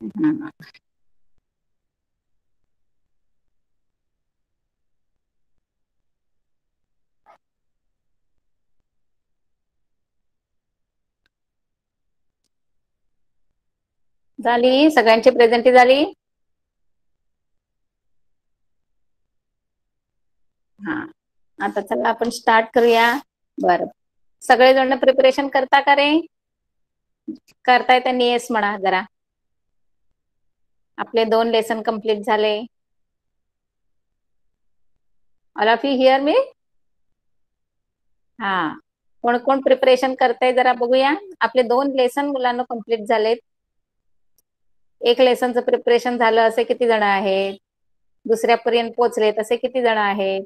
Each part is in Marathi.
हम्म. झाली? सगळ्यांची प्रेझेंटी झाली? हा. आता चला आपण स्टार्ट करूया. बरं. सगळेजण प्रिपरेशन करता का रे? करताय त्यांनी येस म्हणा जरा. आपले दोन लेसन कंप्लीट झाले. All of you hear me हा. कोण कोण प्रिपरेशन करताय जरा बघूया. आपले दोन लेसन मुलांना कंप्लीट झालेत. एक लेसनचं प्रिपरेशन झालं असे किती जण आहेत? दुसऱ्यापर्यंत पोहोचलेत असे किती जण आहेत?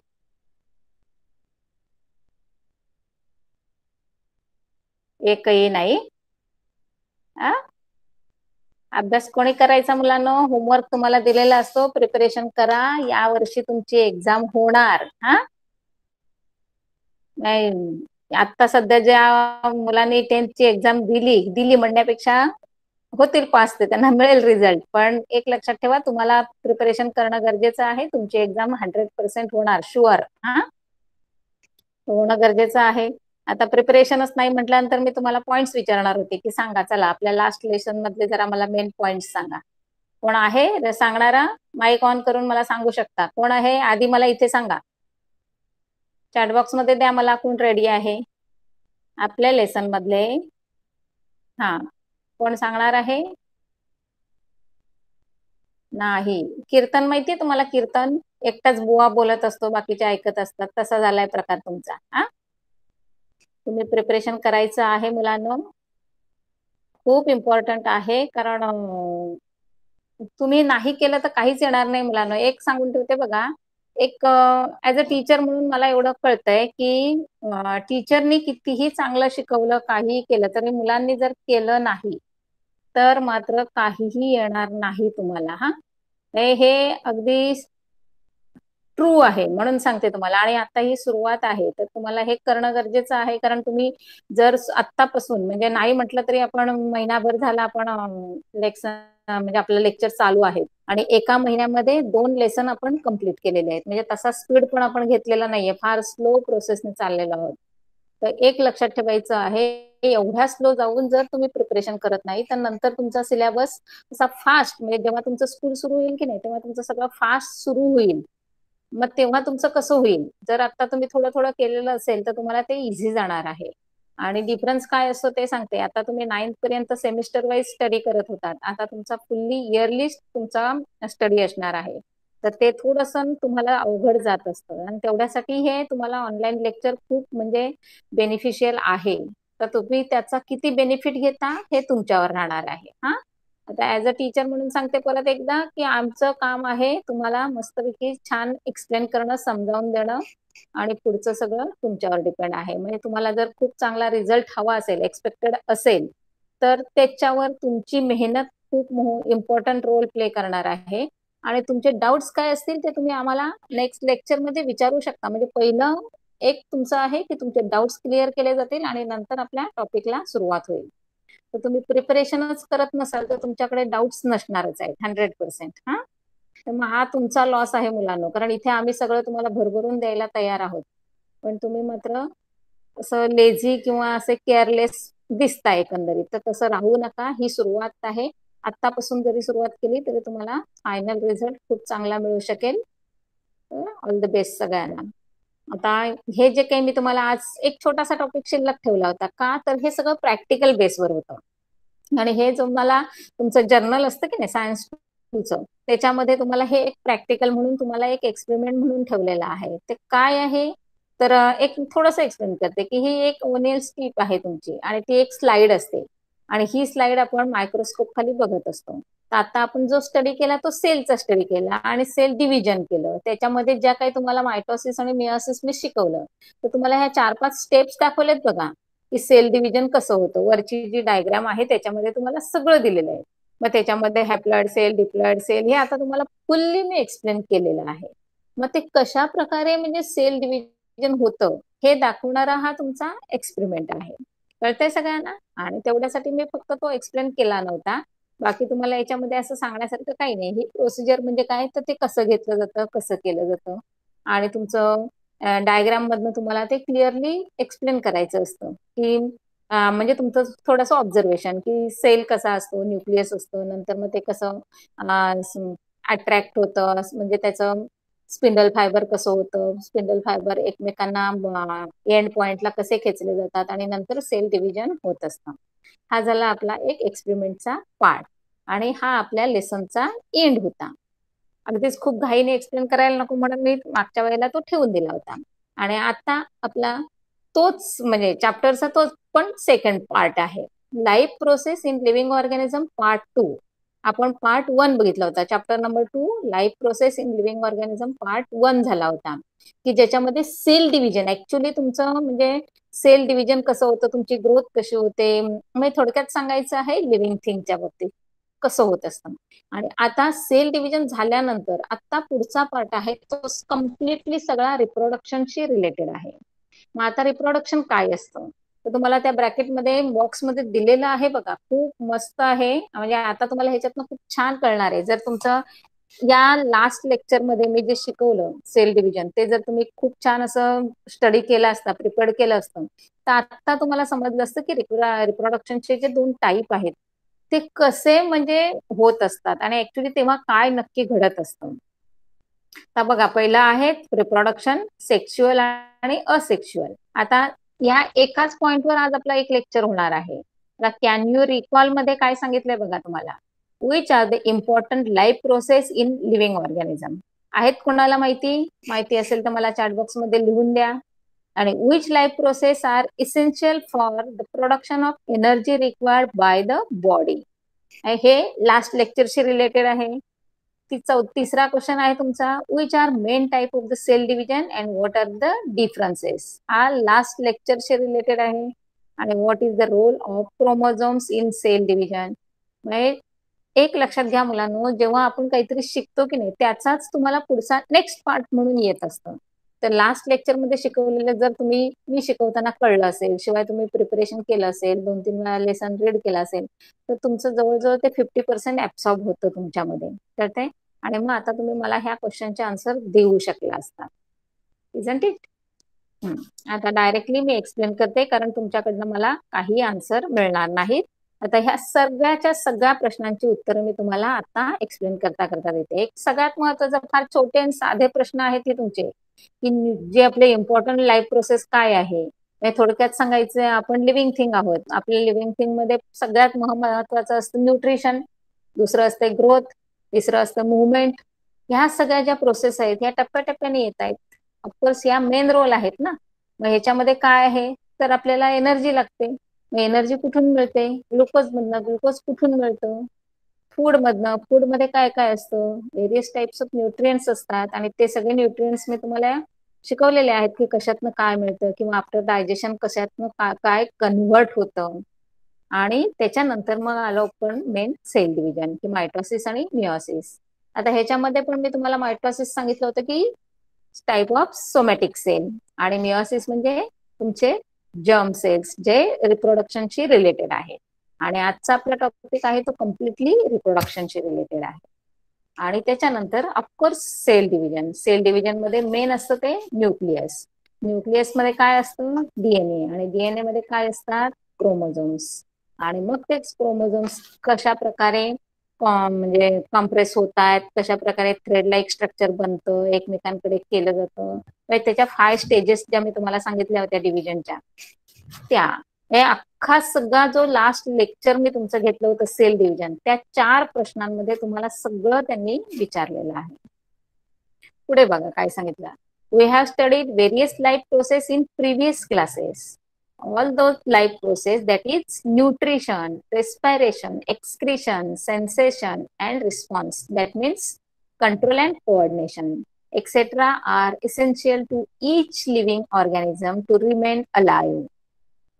एकही नाही. आ? अभ्यास कोणी करायचा मुलांना? होमवर्क तुम्हाला दिलेला असतो. प्रिपरेशन करा. या वर्षी तुमची एक्झाम होणार. हा? नाही आता सध्या ज्या मुलांनी टेन्थची एक्झाम दिली दिली म्हणण्यापेक्षा होतील पास ते. त्यांना मिळेल रिझल्ट पण एक लक्षात ठेवा तुम्हाला प्रिपरेशन करणं गरजेचं आहे. तुमची एक्झाम हंड्रेड पर्सेंट होणार. शुअर हा? होणं गरजेचं आहे. आता प्रिपरेशनच नाही म्हटल्यानंतर मी तुम्हाला पॉइंट्स विचारणार होते की सांगा चला आपल्या लास्ट लेसन मधले जरा मला मेन पॉइंट सांगा. कोण आहे? सांगणारा? माईक ऑन करून मला सांगू शकता. कोण आहे? आधी मला इथे सांगा. चॅटबॉक्समध्ये द्या मला कोण रेडी आहे. आपल्या लेसन मधले. हा. कोण सांगणार आहे? नाही. कीर्तन माहितीये तुम्हाला? कीर्तन. एकटाच बुवा बोलत असतो बाकीचे ऐकत असतात. तसा झालाय प्रकार तुमचा. हा? तुम्ही प्रिपरेशन करायचं आहे मुलांना. खूप इम्पॉर्टंट आहे कारण तुम्ही नाही केलं तर काहीच येणार नाही मुलांना. एक सांगून ठेवते बघा. एक ऍज अ टीचर म्हणून मला एवढं कळतंय की टीचरनी कितीही चांगलं शिकवलं काही केलं तरी मुलांनी जर केलं नाही तर मात्र काहीही येणार नाही तुम्हाला हा हे अगदी ट्रू आहे म्हणून सांगते तुम्हाला. आणि आता ही सुरुवात आहे तर तुम्हाला हे करणं गरजेचं आहे. कारण तुम्ही जर आत्तापासून म्हणजे नाही म्हटलं तरी आपण महिनाभर झाला आपण लेक्सन म्हणजे आपलं लेक्चर चालू आहे आणि एका महिन्यामध्ये दोन लेसन आपण कंप्लीट केलेले आहेत. म्हणजे तसा स्पीड पण आपण घेतलेला नाहीये. फार स्लो प्रोसेसने चाललेलो आहोत. तर एक लक्षात ठेवायचं आहे एवढ्या स्लो जाऊन जर तुम्ही प्रिपरेशन करत नाही तर नंतर तुमचा सिलेबस असा फास्ट म्हणजे जेव्हा तुमचं स्कूल सुरू होईल की नाही तेव्हा तुमचं सगळं फास्ट सुरू होईल. मग तेव्हा तुमचं कसं होईल? जर आता तुम्ही थोडं थोडं केलेलं असेल तर तुम्हाला ते इझी जाणार आहे. आणि डिफरन्स काय असतो ते सांगते. आता तुम्ही नाईन्थ पर्यंत सेमिस्टर वाईज स्टडी करत होतात. आता तुमचा फुल्ली इयरली तुमचा स्टडी असणार आहे. तर ते थोडंसं तुम्हाला अवघड जात असतं. आणि तेवढ्यासाठी हे तुम्हाला ऑनलाईन लेक्चर खूप म्हणजे बेनिफिशियल आहे. तर तुम्ही त्याचा किती बेनिफिट घेता हे तुमच्यावर राहणार आहे. हा? आता ऍज अ टीचर म्हणून सांगते परत एकदा की आमचं काम आहे तुम्हाला मस्तपैकी छान एक्सप्लेन करणं समजावून देणं आणि पुढचं सगळं तुमच्यावर डिपेंड आहे. म्हणजे तुम्हाला जर खूप चांगला रिझल्ट हवा असेल एक्सपेक्टेड असेल तर त्याच्यावर तुमची मेहनत खूप इम्पॉर्टंट रोल प्ले करणार आहे. आणि तुमचे डाऊट्स काय असतील ते तुम्ही आम्हाला नेक्स्ट लेक्चरमध्ये विचारू शकता. म्हणजे पहिलं एक तुमचं आहे की तुमचे डाऊट्स क्लिअर केले जातील आणि नंतर आपल्या टॉपिकला सुरुवात होईल. तर तुम्ही प्रिपरेशनच करत नसाल तर तुमच्याकडे डाऊट्स नसणारच आहेत हंड्रेड पर्सेंट हा? तर मग हा तुमचा लॉस आहे मुलांना कारण इथे आम्ही सगळं तुम्हाला भरभरून द्यायला तयार आहोत. पण तुम्ही मात्र असं लेझी किंवा असे केअरलेस दिसता एकंदरीत. तर तसं राहू नका ही सुरुवात आहे. आतापासून जरी सुरुवात केली तरी तुम्हाला फायनल रिझल्ट खूप चांगला मिळू शकेल. ऑल द बेस्ट सगळ्यांना. आता हे जे काही मी तुम्हाला आज एक छोटासा टॉपिक शिल्लक ठेवला होता का? तर हे सगळं प्रॅक्टिकल बेसवर होतं. आणि हे तुम्हाला तुमचं जर्नल असतं की नाही सायन्स टूचं त्याच्यामध्ये तुम्हाला हे एक प्रॅक्टिकल म्हणून तुम्हाला एक एक्सपेरिमेंट म्हणून ठेवलेलं आहे. ते काय आहे? तर एक थोडस एक्सप्लेन करते की ही एक ओनियल स्टीप आहे तुमची आणि ती एक स्लाइड असते. आणि ही स्लाइड आपण मायक्रोस्कोप खाली बघत असतो. तर आता आपण जो स्टडी केला तो सेलचा स्टडी केला आणि सेल डिव्हिजन केलं. त्याच्यामध्ये ज्या काही तुम्हाला मायटोसिस आणि मिओसिस मी शिकवलं तर तुम्हाला ह्या चार पाच स्टेप्स दाखवलेत बघा की सेल डिव्हिजन कसं होतं. वरची जी डायग्राम आहे त्याच्यामध्ये तुम्हाला सगळं दिलेलं आहे. मग त्याच्यामध्ये हॅप्लॉइड सेल डिप्लॉइड सेल हे आता तुम्हाला फुल्ली मी एक्सप्लेन केलेलं आहे. मग ते कशा प्रकारे म्हणजे सेल डिव्हिजन होतं हे दाखवणारा हा तुमचा एक्सपेरिमेंट आहे. कळतंय सगळ्यांना? आणि तेवढ्यासाठी मी फक्त तो एक्सप्लेन केला नव्हता. बाकी तुम्हाला याच्यामध्ये असं सांगण्यासारखं काही नाही. ही प्रोसिजर म्हणजे काय? तर ते कसं घेतलं जातं कसं केलं जातं? आणि तुमचं डायग्राम मधनं तुम्हाला ते क्लिअरली एक्सप्लेन करायचं असतं की म्हणजे तुमचं थोडंसं ऑब्झर्वेशन की सेल कसा असतो न्यूक्लियस असतो नंतर मग ते कसं अट्रॅक्ट होतं म्हणजे त्याचं स्पिंडल फायबर कसं होतं? स्पिंडल फायबर एकमेकांना एंड पॉइंटला कसे खेचले जातात? आणि नंतर सेल डिव्हिजन होत असतं. हा झाला आपला एक एक्सपेरिमेंटचा पार्ट आणि हा आपल्या लेसनचा एंड होता. अगदीच खूप घाईने एक्सप्लेन करायला नको म्हणून मी मागच्या वेळेला तो ठेवून दिला होता. आणि आता आपला तोच म्हणजे चॅप्टरचा तोच पण सेकंड पार्ट आहे. Life process in living organism part two आपण पार्ट वन बघितला होता. Chapter number two life process in living organism part one झाला होता. की ज्याच्यामध्ये सेल डिव्हिजन ऍक्च्युली तुमचं म्हणजे सेल डिव्हिजन कसं होतं तुमची ग्रोथ कशी होते? म्हणजे थोडक्यात सांगायचं आहे लिव्हिंग थिंगच्या बाबतीत कसं होत असतं. आणि आता सेल डिव्हिजन झाल्यानंतर आता पुढचा पार्ट आहे तो कम्प्लिटली सगळा रिप्रोडक्शनशी रिलेटेड आहे. मग आता रिप्रोडक्शन काय असतं? तर तुम्हाला त्या ब्रॅकेटमध्ये बॉक्समध्ये दिलेलं आहे बघा खूप मस्त आहे. म्हणजे आता तुम्हाला ह्याच्यातनं खूप छान कळणार आहे. जर तुमचं या लास्ट लेक्चरमध्ये मी जे शिकवलं सेल डिव्हिजन ते जर तुम्ही खूप छान असं स्टडी केलं असता प्रिपेअर्ड केलं असतं तर आता तुम्हाला समजलं असतं की रिप्रोडक्शनचे जे दोन टाईप आहेत ते कसे म्हणजे होत असतात आणि ऍक्च्युली तेव्हा काय नक्की घडत असतं. तर बघा पहिलं आहे रिप्रोडक्शन सेक्शुअल आणि असेक्शुअल आता या एकाच पॉइंटवर आज आपला एक लेक्चर होणार आहे. कॅन यू रिकॉलमध्ये काय सांगितलंय बघा तुम्हाला? Which are the important life process in living organism आहेत कोणाला माहिती? माहिती असेल तर मला चॅटबॉक्समध्ये लिहून द्या. आणि which life process are essential for the production of energy required by the body हे लास्ट लेक्चरशी रिलेटेड आहे. तिसरा क्वेश्चन आहे तुमचा. Which are main type of the cell division and what are the differences हा लास्ट लेक्चरशी रिलेटेड आहे. आणि what is the role of chromosomes in cell division म्हणजे एक लक्षात घ्या मुलांनो जेव्हा आपण काहीतरी शिकतो की नाही त्याचाच तुम्हाला पुढचा नेक्स्ट पार्ट म्हणून येत असतं. तर लास्ट लेक्चरमध्ये शिकवलेलं जर तुम्ही मी शिकवताना कळलं असेल शिवाय तुम्ही प्रिपरेशन केलं असेल दोन तीन वेळा लेसन रीड केलं असेल तर तुमचं जवळजवळ ते फिफ्टी पर्सेंट ऍब्सॉर्ब होतं तुमच्यामध्ये. तर ते आणि मग आता तुम्ही मला ह्या क्वेश्चनचे आन्सर देऊ शकला असता. इजंट इट आता डायरेक्टली मी एक्सप्लेन करते कारण तुमच्याकडनं मला काही आन्सर मिळणार नाहीत. आता ह्या सगळ्याच्या सगळ्या प्रश्नांची उत्तरं मी तुम्हाला आता एक्सप्लेन करता करता देते. एक सगळ्यात महत्त्वाचा फार छोटे आणि साधे प्रश्न आहेत हे तुमचे. की जे आपले इम्पॉर्टंट लाईफ प्रोसेस काय आहे? थोडक्यात सांगायचं आपण लिव्हिंग थिंग आहोत. आपल्या लिव्हिंग थिंगमध्ये सगळ्यात महत्वाचं असतं न्यूट्रिशन दुसरं असतं ग्रोथ तिसरं असतं मुवमेंट ह्या सगळ्या ज्या प्रोसेस आहेत ह्या टप्प्याटप्प्याने येत आहेत. ऑफकोर्स या मेन रोल आहेत ना. मग ह्याच्यामध्ये काय आहे? तर आपल्याला एनर्जी लागते. मग एनर्जी कुठून मिळते? ग्लुकोज मधनं ग्लुकोज कुठून मिळतं? फूड मधनं. फूडमध्ये काय काय असतं? व्हेरियस टाइप्स ऑफ न्यूट्रियन्स असतात आणि ते सगळे न्यूट्रियन्स मी तुम्हाला शिकवलेले आहेत की कशातनं काय मिळतं किंवा आफ्टर डायजेशन कशातनं काय कन्व्हर्ट होतं. आणि त्याच्यानंतर मग आलो आपण मेन सेल डिव्हिजन की मायटॉसिस आणि मिओसिस आता ह्याच्यामध्ये पण मी तुम्हाला मायटॉसिस सांगितलं होतं की टाईप ऑफ सोमॅटिक सेल आणि मिओसिस म्हणजे तुमचे जर्म सेल्स जे रिप्रोडक्शनशी रिलेटेड आहे आणि आजचा आपला टॉपिक आहे तो कम्प्लिटली रिप्रोडक्शनशी रिलेटेड आहे. आणि त्याच्यानंतर of course cell division cell डिव्हिजनमध्ये main असतं ते न्यूक्लियस न्यूक्लियसमध्ये काय असतं? डीएनए आणि डीएनए मध्ये काय असतात? क्रोमोझोम्स आणि मग तेच क्रोमोझोम्स कशा प्रकारे म्हणजे कॉम्प्रेस होत आहेत कशा प्रकारे थ्रेड एक स्ट्रक्चर बनतं एकमेकांकडे केलं जातं. त्याच्या फाय स्टेजेस ज्या मी तुम्हाला सांगितल्या होत्या डिव्हिजनच्या त्या. हे अख्खा सगळा जो लास्ट लेक्चर मी तुमचं घेतलं होतं सेल डिव्हिजन त्या चार प्रश्नांमध्ये तुम्हाला सगळं त्यांनी विचारलेलं आहे. पुढे बघा काय सांगितलं. We have studied various life process in previous classes all those life process that is nutrition, respiration, excretion, sensation and response. That means control and coordination, etc. are essential to each living organism to remain alive.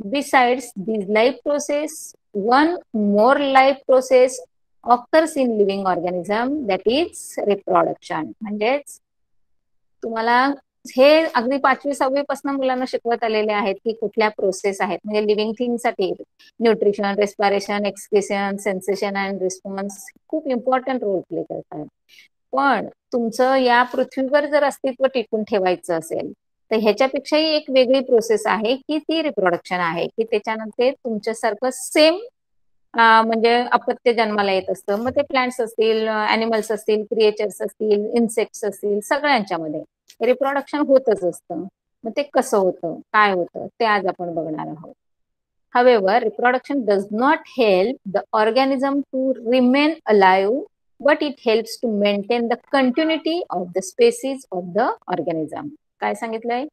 Besides these life process, one more life process occurs in living organism that is reproduction. म्हणजेच तुम्हाला हे अगदी पाचवी सहावी पासून मुलांना शिकवत आलेले आहेत की कुठल्या प्रोसेस आहेत. म्हणजे living थिंगसाठी nutrition respiration expression sensation and response खूप इम्पॉर्टंट रोल प्ले करतात. पण तुमचं या पृथ्वीवर जर अस्तित्व टिकून ठेवायचं असेल तर ह्याच्यापेक्षाही एक वेगळी प्रोसेस आहे की ती रिप्रोडक्शन आहे की त्याच्यानंतर तुमच्यासारखं सेम म्हणजे अपत्य जन्माला येत असतं. मग ते प्लांट्स असतील अॅनिमल्स असतील क्रिएचर्स असतील इन्सेक्ट्स असतील सगळ्यांच्यामध्ये. रिप्रोडक्शन होतच असतं. मग ते कसं होतं? काय होतं? ते आज आपण बघणार आहोत. However reproduction does not help the organism to remain alive but it helps to maintain the continuity of the species of the organism काय सांगितलंय?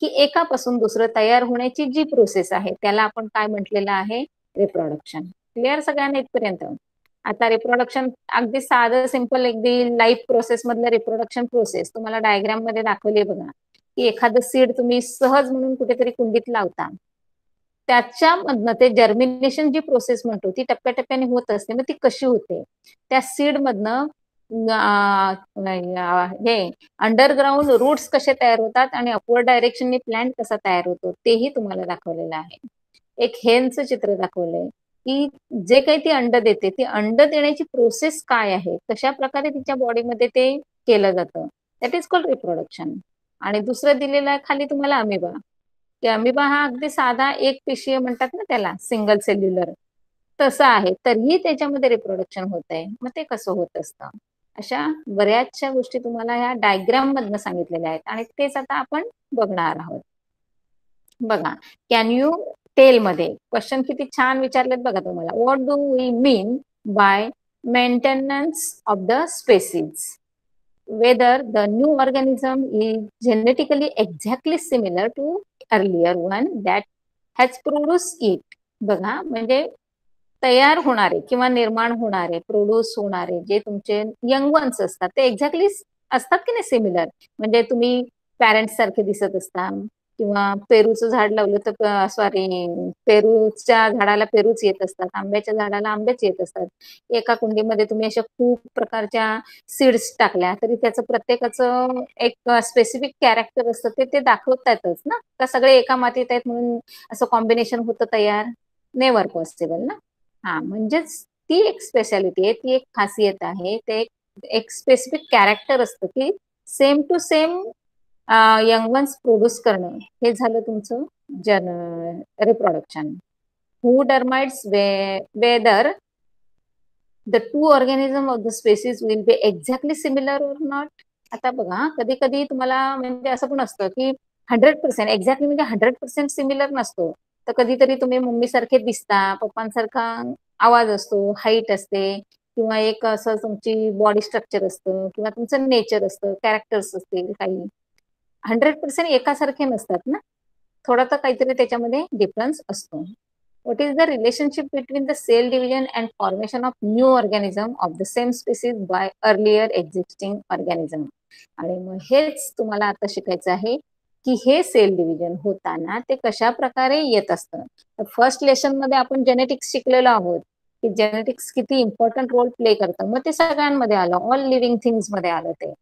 की एकापासून दुसरं तयार होण्याची जी प्रोसेस आहे त्याला आपण काय म्हटलेलं आहे? रिप्रोडक्शन क्लिअर सगळ्यांना इथपर्यंत? आता रिप्रोडक्शन अगदी साधं सिंपल अगदी लाईफ प्रोसेस मधलं रिप्रोडक्शन प्रोसेस तुम्हाला डायग्राममध्ये दाखवली बघा. की एखादं सीड तुम्ही सहज म्हणून कुठेतरी कुंडीत लावता. त्याच्यामधनं ते जर्मिनेशन जी प्रोसेस म्हणतो ती टप्प्याटप्प्याने होत असते मग ती कशी होते? त्या सीड मधनं हे अंडरग्राऊंड रूट्स कसे तयार होतात आणि अपवर्ड डायरेक्शनने प्लॅन्ट कसा तयार होतो तेही तुम्हाला दाखवलेलं आहे. एक हेनचं चित्र दाखवलंय. की जे काही ती अंड देते ती अंड देण्याची प्रोसेस काय आहे? कशा प्रकारे तिच्या बॉडीमध्ये ते केलं जातं? दॅट इज कॉल्ड रिप्रोडक्शन आणि दुसरं दिलेलं आहे खाली तुम्हाला अमिबा की अमिबा हा अगदी साधा एक पेशीय म्हणतात ना त्याला सिंगल सेल्युलर तसं आहे. तरीही त्याच्यामध्ये रिप्रोडक्शन होत आहे मग ते कसं होत असतं? अशा बऱ्याचशा गोष्टी तुम्हाला ह्या डायग्राम मधनं सांगितलेल्या आहेत. आणि तेच आता आपण बघणार आहोत. बघा कॅन यू टेलमध्ये. क्वेश्चन किती छान विचारलेत बघा तुम्हाला. What do we mean by maintenance of the species whether the new organism is genetically exactly similar to earlier one that has produce it बघा म्हणजे तयार होणारे किंवा निर्माण होणारे प्रोड्यूस होणारे जे तुमचे यंग वन्स असतात ते एक्झॅक्टली असतात की नाही सिमिलर म्हणजे तुम्ही पॅरेंट्स सारखे दिसत असता किंवा पेरूचं झाड लावलं तर सॉरी पेरूच्या झाडाला पेरूच येत असतात आंब्याच्या झाडाला आंबेच येत असतात. एका कुंडीमध्ये तुम्ही अशा खूप प्रकारच्या सीड्स टाकल्या तरी त्याचं प्रत्येकाचं एक स्पेसिफिक कॅरेक्टर असतं ते ते दाखवतातच ना? का सगळे एका मातीत आहेत म्हणून असं कॉम्बिनेशन होतं तयार? नेवर पॉसिबल ना? हा म्हणजेच ती एक स्पेशालिटी आहे ती एक खासियत आहे ते एक स्पेसिफिक कॅरेक्टर असतं की same to same young ones produce करणं. हे झालं तुमचं जन reproduction who determines whether the two organism of the species will be exactly similar or not आता बघा कधी कधी तुम्हाला म्हणजे असं पण असतं की हंड्रेड पर्सेंट एक्झॅक्टली म्हणजे हंड्रेड पर्सेंट सिमिलर नसतो. तर कधीतरी तुम्ही मम्मी सारखे दिसता पप्पांसारखा आवाज असतो हाईट असते किंवा एक असं तुमची बॉडी स्ट्रक्चर असतं किंवा तुमचं नेचर असतं कॅरेक्टर्स असतील काही. हंड्रेड पर्सेंट एकासारखे नसतात ना? थोडा तर काहीतरी त्याच्यामध्ये डिफरन्स असतो. What is the relationship between the cell division and formation of new organism of the same species by earlier existing organism आणि मग हेच तुम्हाला आता शिकायचं आहे की हे सेल डिव्हिजन होताना ते कशा प्रकारे येत असतं? फर्स्ट लेसनमध्ये आपण जेनेटिक्स शिकलेलो आहोत की जेनेटिक्स किती इम्पॉर्टंट रोल प्ले करतं. मग ते सगळ्यांमध्ये आलं. ऑल लिव्हिंग थिंग्समध्ये आलं ते.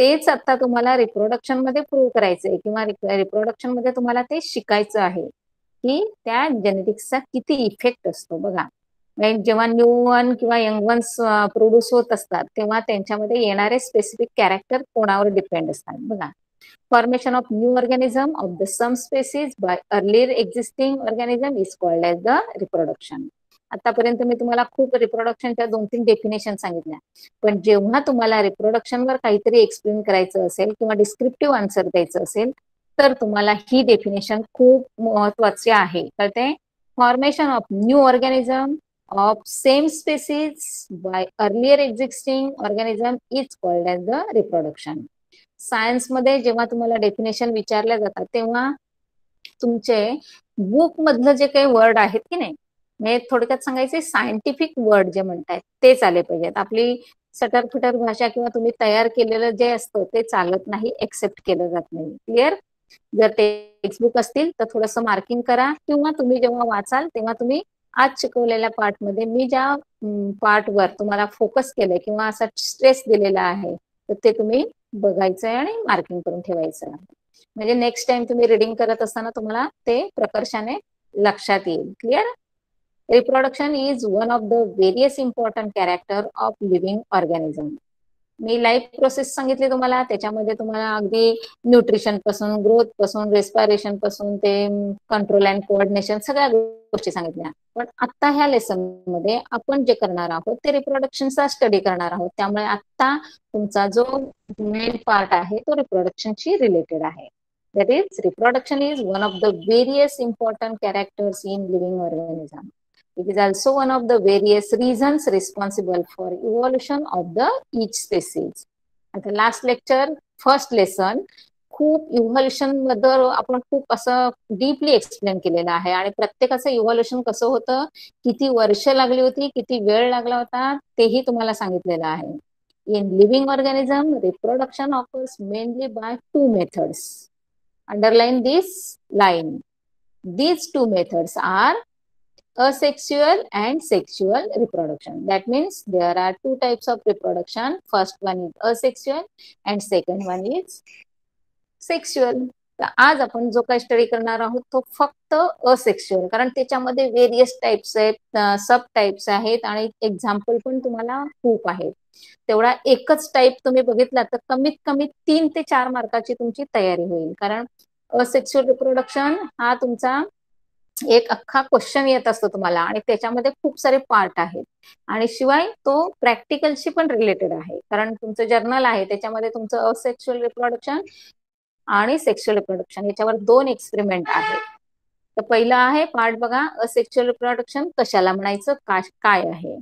तेच आता तुम्हाला रिप्रोडक्शनमध्ये प्रूव्ह करायचंय किंवा रिप्रोडक्शनमध्ये तुम्हाला ते शिकायचं आहे की त्या जेनेटिक्सचा किती इफेक्ट असतो बघा. जेव्हा न्यू वन किंवा यंग वन्स प्रोड्यूस होत असतात तेव्हा त्यांच्यामध्ये येणारे स्पेसिफिक कॅरेक्टर कोणावर डिपेंड असतात बघा. Formation of new organism of the some species by earlier existing organism is called as the reproduction आतापर्यंत मी तुम्हाला खूप रिप्रोडक्शनच्या दोन तीन डेफिनेशन सांगितल्या. पण जेव्हा तुम्हाला रिप्रोडक्शनवर काहीतरी एक्सप्लेन करायचं असेल किंवा डिस्क्रिप्टिव्ह आन्सर द्यायचं असेल तर तुम्हाला ही डेफिनेशन खूप महत्वाची आहे. कळते formation of new organism of same species by earlier existing organism is called as the reproduction सायन्समध्ये जेव्हा तुम्हाला डेफिनेशन विचारल्या जातात तेव्हा तुमचे बुक मधलं जे काही वर्ड आहेत की नाही म्हणजे थोडक्यात सांगायचे सायंटिफिक वर्ड जे म्हणतायत ते आले पाहिजेत. आपली सटर फुटर भाषा किंवा तुम्ही तयार केलेलं जे असतं ते चालत नाही एक्सेप्ट केलं जात नाही. क्लिअर जर टेक्स्टबुक असतील तर थोडंसं मार्किंग करा किंवा तुम्ही जेव्हा वाचाल तेव्हा तुम्ही आज शिकवलेल्या पार्टमध्ये मी ज्या पार्टवर तुम्हाला फोकस केलंय किंवा असा स्ट्रेस दिलेला आहे तर ते तुम्ही बघायचं आहे आणि मार्किंग करून ठेवायचं आहे म्हणजे नेक्स्ट टाइम तुम्ही रिडिंग करत असताना तुम्हाला ते प्रकर्षाने लक्षात येईल. Clear reproduction is one of the various important character of living organism मी लाईफ प्रोसेस सांगितली तुम्हाला त्याच्यामध्ये तुम्हाला अगदी न्यूट्रिशनपासून ग्रोथपासून रेस्पायरेशनपासून ते कंट्रोल अँड कोऑर्डिनेशन सगळ्या गोष्टी सांगितल्या. पण आता ह्या लेसनमध्ये आपण जे करणार आहोत ते रिप्रोडक्शनचा स्टडी करणार आहोत. त्यामुळे आता तुमचा जो मेन पार्ट आहे तो रिप्रोडक्शनशी रिलेटेड आहे. That is reproduction is one of the various important characters in living organism It is also one of the various reasons responsible for evolution of the each species. आता लास्ट लेक्चर फर्स्ट लेसन खूप इव्हॉल्युशनबद्दल आपण खूप असं डीपली एक्सप्लेन केलेलं आहे. आणि प्रत्येकाचं इव्हॉल्युशन कसं होतं? किती वर्ष लागली होती? किती वेळ लागला होता? तेही तुम्हाला सांगितलेलं आहे. In living organism reproduction offers mainly by two methods underline this line these two methods are asexual and sexual reproduction. That means there are two types of reproduction. First one is asexual and second one is sexual. तर आज आपण जो काही स्टडी करणार आहोत तो फक्त असेक्शुअल कारण त्याच्यामध्ये वेरियस टाइप्स आहेत सब टाइप्स आहेत आणि एक्झाम्पल पण तुम्हाला खूप आहेत तेवढा एकच टाईप तुम्ही बघितला तर कमीत कमी तीन ते चार मार्काची तुमची तयारी होईल कारण असेक्शुअल रिप्रोडक्शन हा तुमचा एक अख्खा क्वेश्चन येत असतो तुम्हाला आणि त्याच्यामध्ये खूप सारे पार्ट आहेत. आणि शिवाय तो प्रॅक्टिकलशी पण रिलेटेड आहे. कारण तुमचं जर्नल आहे त्याच्यामध्ये तुमचं असेक्शुअल रिप्रोडक्शन आणि सेक्शुअल रिप्रोडक्शन याच्यावर दोन एक्सपेरिमेंट आहेत. तर पहिलं आहे पार्ट बघा असेक्शुअल रिप्रोडक्शन कशाला म्हणायचं? काय आहे?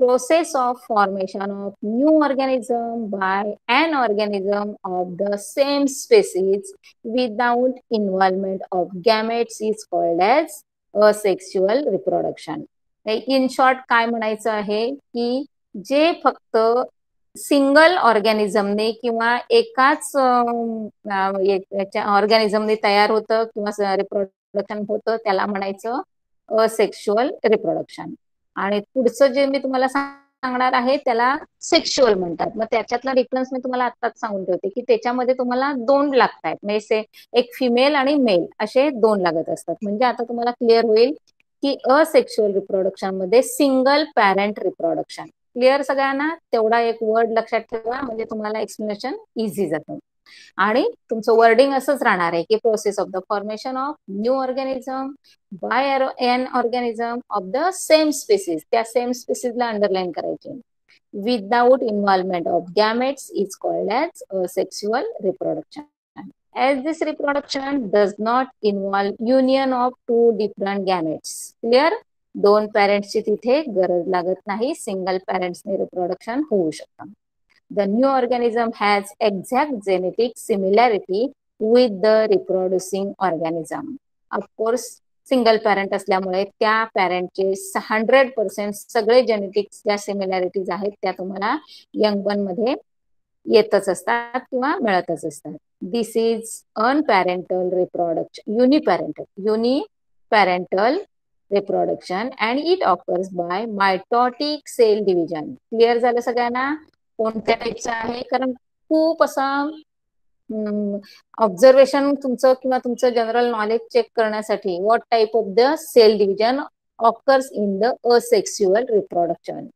Process of formation of new organism by an organism of the same species without involvement of gametes is called as asexual reproduction in short काय म्हणायचं आहे की जे फक्त सिंगल ऑर्गॅनिझमने किंवा एकाच ऑर्गॅनिझमने तयार होतं किंवा रिप्रोडक्शन होतं त्याला म्हणायचं असेक्शुअल रिप्रोडक्शन आणि पुढचं जे मी तुम्हाला सांगणार आहे त्याला सेक्शुअल म्हणतात. मग त्याच्यातला डिफरन्स मी तुम्हाला आताच सांगून ठेवते की त्याच्यामध्ये तुम्हाला दोन लागत आहेत म्हणजे एक फिमेल आणि मेल असे दोन लागत असतात. म्हणजे आता तुम्हाला क्लिअर होईल की असेक्शुअल रिप्रोडक्शनमध्ये सिंगल पॅरेंट रिप्रोडक्शन क्लिअर सगळ्यांना? तेवढा एक वर्ड लक्षात ठेवा. म्हणजे तुम्हाला एक्सप्लेनेशन इझी जातं. आणि तुमचं वर्डिंग असंच राहणार आहे की process of the formation of new organism by an organism of the same species त्या सेम स्पेसिसला अंडरलाईन करायचे. Without involvement of gametes is called as sexual reproduction as this reproduction does not involve union of two different gametes. Clear? दोन पॅरेंट्सची तिथे गरज लागत नाही. सिंगल पॅरेंट्सने रिप्रोडक्शन होऊ शकतं. The new organism has exact genetic similarity with the reproducing organism. Of course, single parent असल्यामुळे त्या पॅरेंटचे हंड्रेड पर्सेंट सगळे जेनेटिक्स ज्या सिमिलॅरिटीज आहेत त्या तुम्हाला यंग वनमध्ये येतच असतात किंवा मिळतच असतात. This is uniparental reproduction uniparental uniparental reproduction and it offers by mitotic cell division clear झालं सगळ्यांना? कोणत्या टाईपचा आहे? कारण खूप असा ऑब्झर्वेशन तुमचं किंवा तुमचं जनरल नॉलेज चेक करण्यासाठी what type of the cell division occurs in the asexual reproduction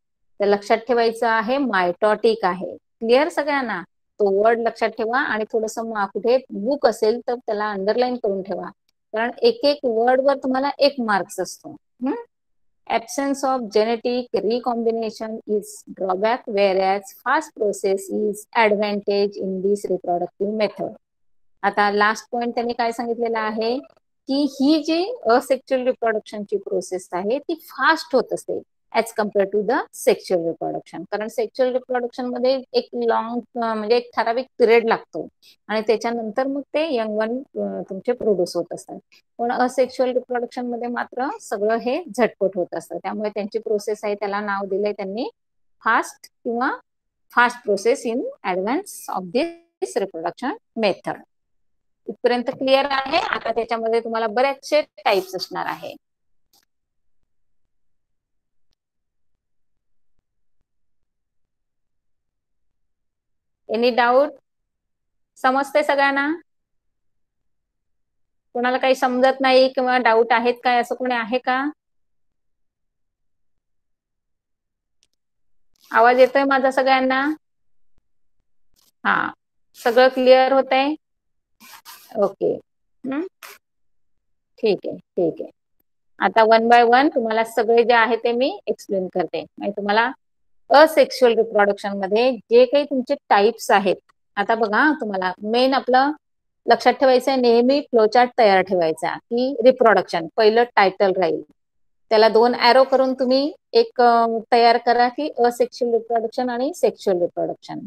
तर लक्षात ठेवायचं आहे मायटॉटिक आहे. क्लिअर सगळ्यांना? तो वर्ड लक्षात ठेवा आणि थोडस कुठे बुक असेल तर त्याला अंडरलाईन करून ठेवा. कारण एक एक वर्ड वर तुम्हाला एक मार्क्स असतो. Absence of genetic recombination is drawback whereas fast process is advantage in this reproductive method आता लास्ट पॉइंट त्यांनी काय सांगितलेलं आहे की ही जी असेक्च्युअल रिप्रोडक्शनची प्रोसेस आहे ती फास्ट होत असते as compare to the sexual reproduction कारण सेक्शुअल रिप्रोडक्शनमध्ये एक लॉंग म्हणजे एक ठराविक पिरियड लागतो. आणि त्याच्यानंतर मग ते यंग वन तुमचे प्रोड्यूस होत असतात. पण असेक्शुअल रिप्रोडक्शनमध्ये मात्र सगळं हे झटपट होत असतं. त्यामुळे त्यांची प्रोसेस आहे त्याला नाव दिलंय त्यांनी फास्ट किंवा fast process in advance of this reproduction method इथपर्यंत क्लिअर आहे? आता त्याच्यामध्ये तुम्हाला बरेचसे टाईप्स असणार आहे. एनी डाऊट समजते सगळ्यांना? कोणाला काही समजत नाही किंवा डाऊट आहेत काय असं कोणी आहे का? आवाज येतोय माझा सगळ्यांना? हा सगळं क्लिअर होत आहे ओके ठीक आहे ठीक आहे. आता वन बाय वन तुम्हाला सगळे जे आहे ते मी एक्सप्लेन करते. म्हणजे तुम्हाला असेक्शुअल रिप्रोडक्शनमध्ये जे काही तुमचे टाईप्स आहेत. आता बघा तुम्हाला मेन आपलं लक्षात ठेवायचं आहे नेहमी फ्लोचार्ट तयार ठेवायचा की रिप्रोडक्शन पहिलं टायटल राहील. त्याला दोन ऍरो करून तुम्ही एक तयार करा की असेक्शुअल रिप्रोडक्शन आणि सेक्शुअल रिप्रोडक्शन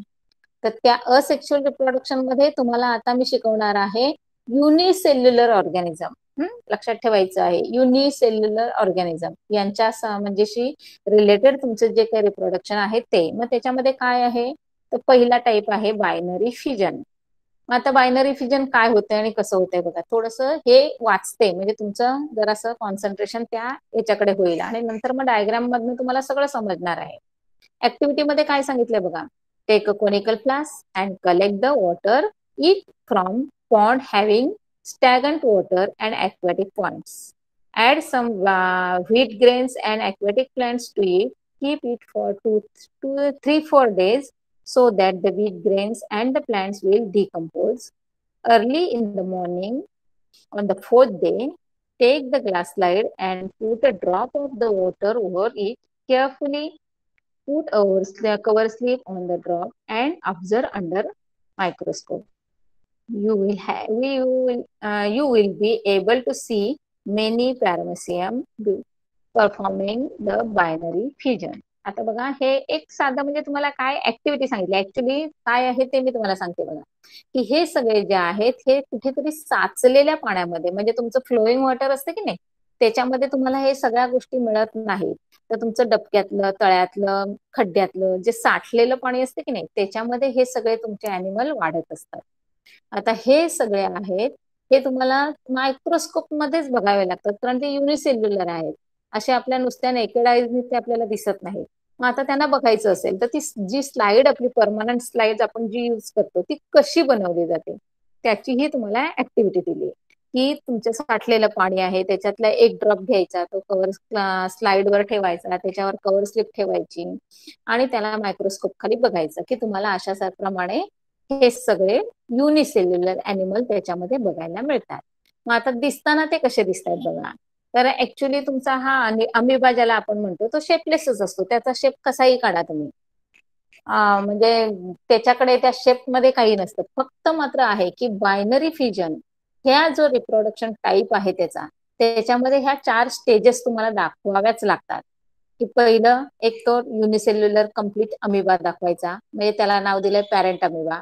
तर त्या असेक्शुअल रिप्रोडक्शनमध्ये तुम्हाला आता मी शिकवणार आहे युनिसेल्युलर ऑर्गॅनिझम लक्षात ठेवायचं आहे. युनिसेल्युलर ऑर्गॅनिझम यांच्या म्हणजेशी रिलेटेड तुमचं जे काही रिप्रोडक्शन आहे ते. मग त्याच्यामध्ये काय आहे? तर पहिला टाईप आहे बायनरी फिजन आता बायनरी फिजन काय होतंय आणि कसं होतंय बघा. थोडस हे वाचते म्हणजे तुमचं जरासं कॉन्सन्ट्रेशन त्या याच्याकडे होईल. आणि नंतर मग डायग्राम मधनं तुम्हाला सगळं समजणार आहे. ऍक्टिव्हिटीमध्ये काय सांगितलंय बघा? Take a conical flask and collect the water it from pond having stagnant water and aquatic plants. Add some uh, wheat grains and aquatic plants to it. Keep it for two, two, three, four days so that the wheat grains and the plants will decompose. Early in the morning, on the fourth day, take the glass slide and put a drop of the water over it carefully. Put a cover sleeve on the drop and observe under microscope. You will have you will uh, you will be able to see many paramecium performing the binary fusion. आता बघा हे एक साधं म्हणजे तुम्हाला काय ऍक्टिव्हिटी सांगितली? ऍक्च्युली काय आहे ते मी तुम्हाला सांगते बघा. की हे सगळे जे आहेत हे कुठेतरी साचलेल्या पाण्यामध्ये म्हणजे तुमचं फ्लोईंग वॉटर असतं की नाही त्याच्यामध्ये तुम्हाला हे सगळ्या गोष्टी मिळत नाहीत. तर तुमचं डबक्यातलं तळ्यातलं खड्ड्यातलं जे साठलेलं पाणी असतं की नाही त्याच्यामध्ये हे सगळे तुमचे अॅनिमल वाढत असतात. आता हे सगळे आहेत हे तुम्हाला मायक्रोस्कोप मध्येच बघावे लागतात कारण ते युनिसेल्युलर आहेत. असे आपल्या नुसत्या नेकेड ते आपल्याला दिसत नाहीत. मग आता त्यांना बघायचं असेल तर ती जी स्लाइड आपली परमनंट स्लाइड आपण जी युज करतो ती कशी बनवली जाते? त्याचीही तुम्हाला ऍक्टिव्हिटी दिली. की तुमचं साठलेलं पाणी आहे त्याच्यातला एक ड्रॉप घ्यायचा तो कव्हर स्लाइडवर ठेवायचा त्याच्यावर कव्हर स्लिप ठेवायची आणि त्याला मायक्रोस्कोप खाली बघायचं की तुम्हाला अशा प्रमाणे हे सगळे युनिसेल्युलर अॅनिमल त्याच्यामध्ये बघायला मिळतात. मग आता दिसताना ते कसे दिसतात बघा. तर ऍक्च्युली तुमचा हा अमिबा ज्याला आपण म्हणतो तो शेपलेसच असतो. त्याचा शेप कसाही काढा तुम्ही. म्हणजे त्याच्याकडे त्या शेपमध्ये काही नसतं. फक्त मात्र आहे की बायनरी फिजन ह्या जो रिप्रोडक्शन टाईप आहे त्याचा त्याच्यामध्ये ह्या चार स्टेजेस तुम्हाला दाखवाव्याच लागतात. की पहिलं एक तो युनिसेल्युलर कंप्लीट अमिबा दाखवायचा. म्हणजे त्याला नाव दिलंय पॅरेंट अमिबा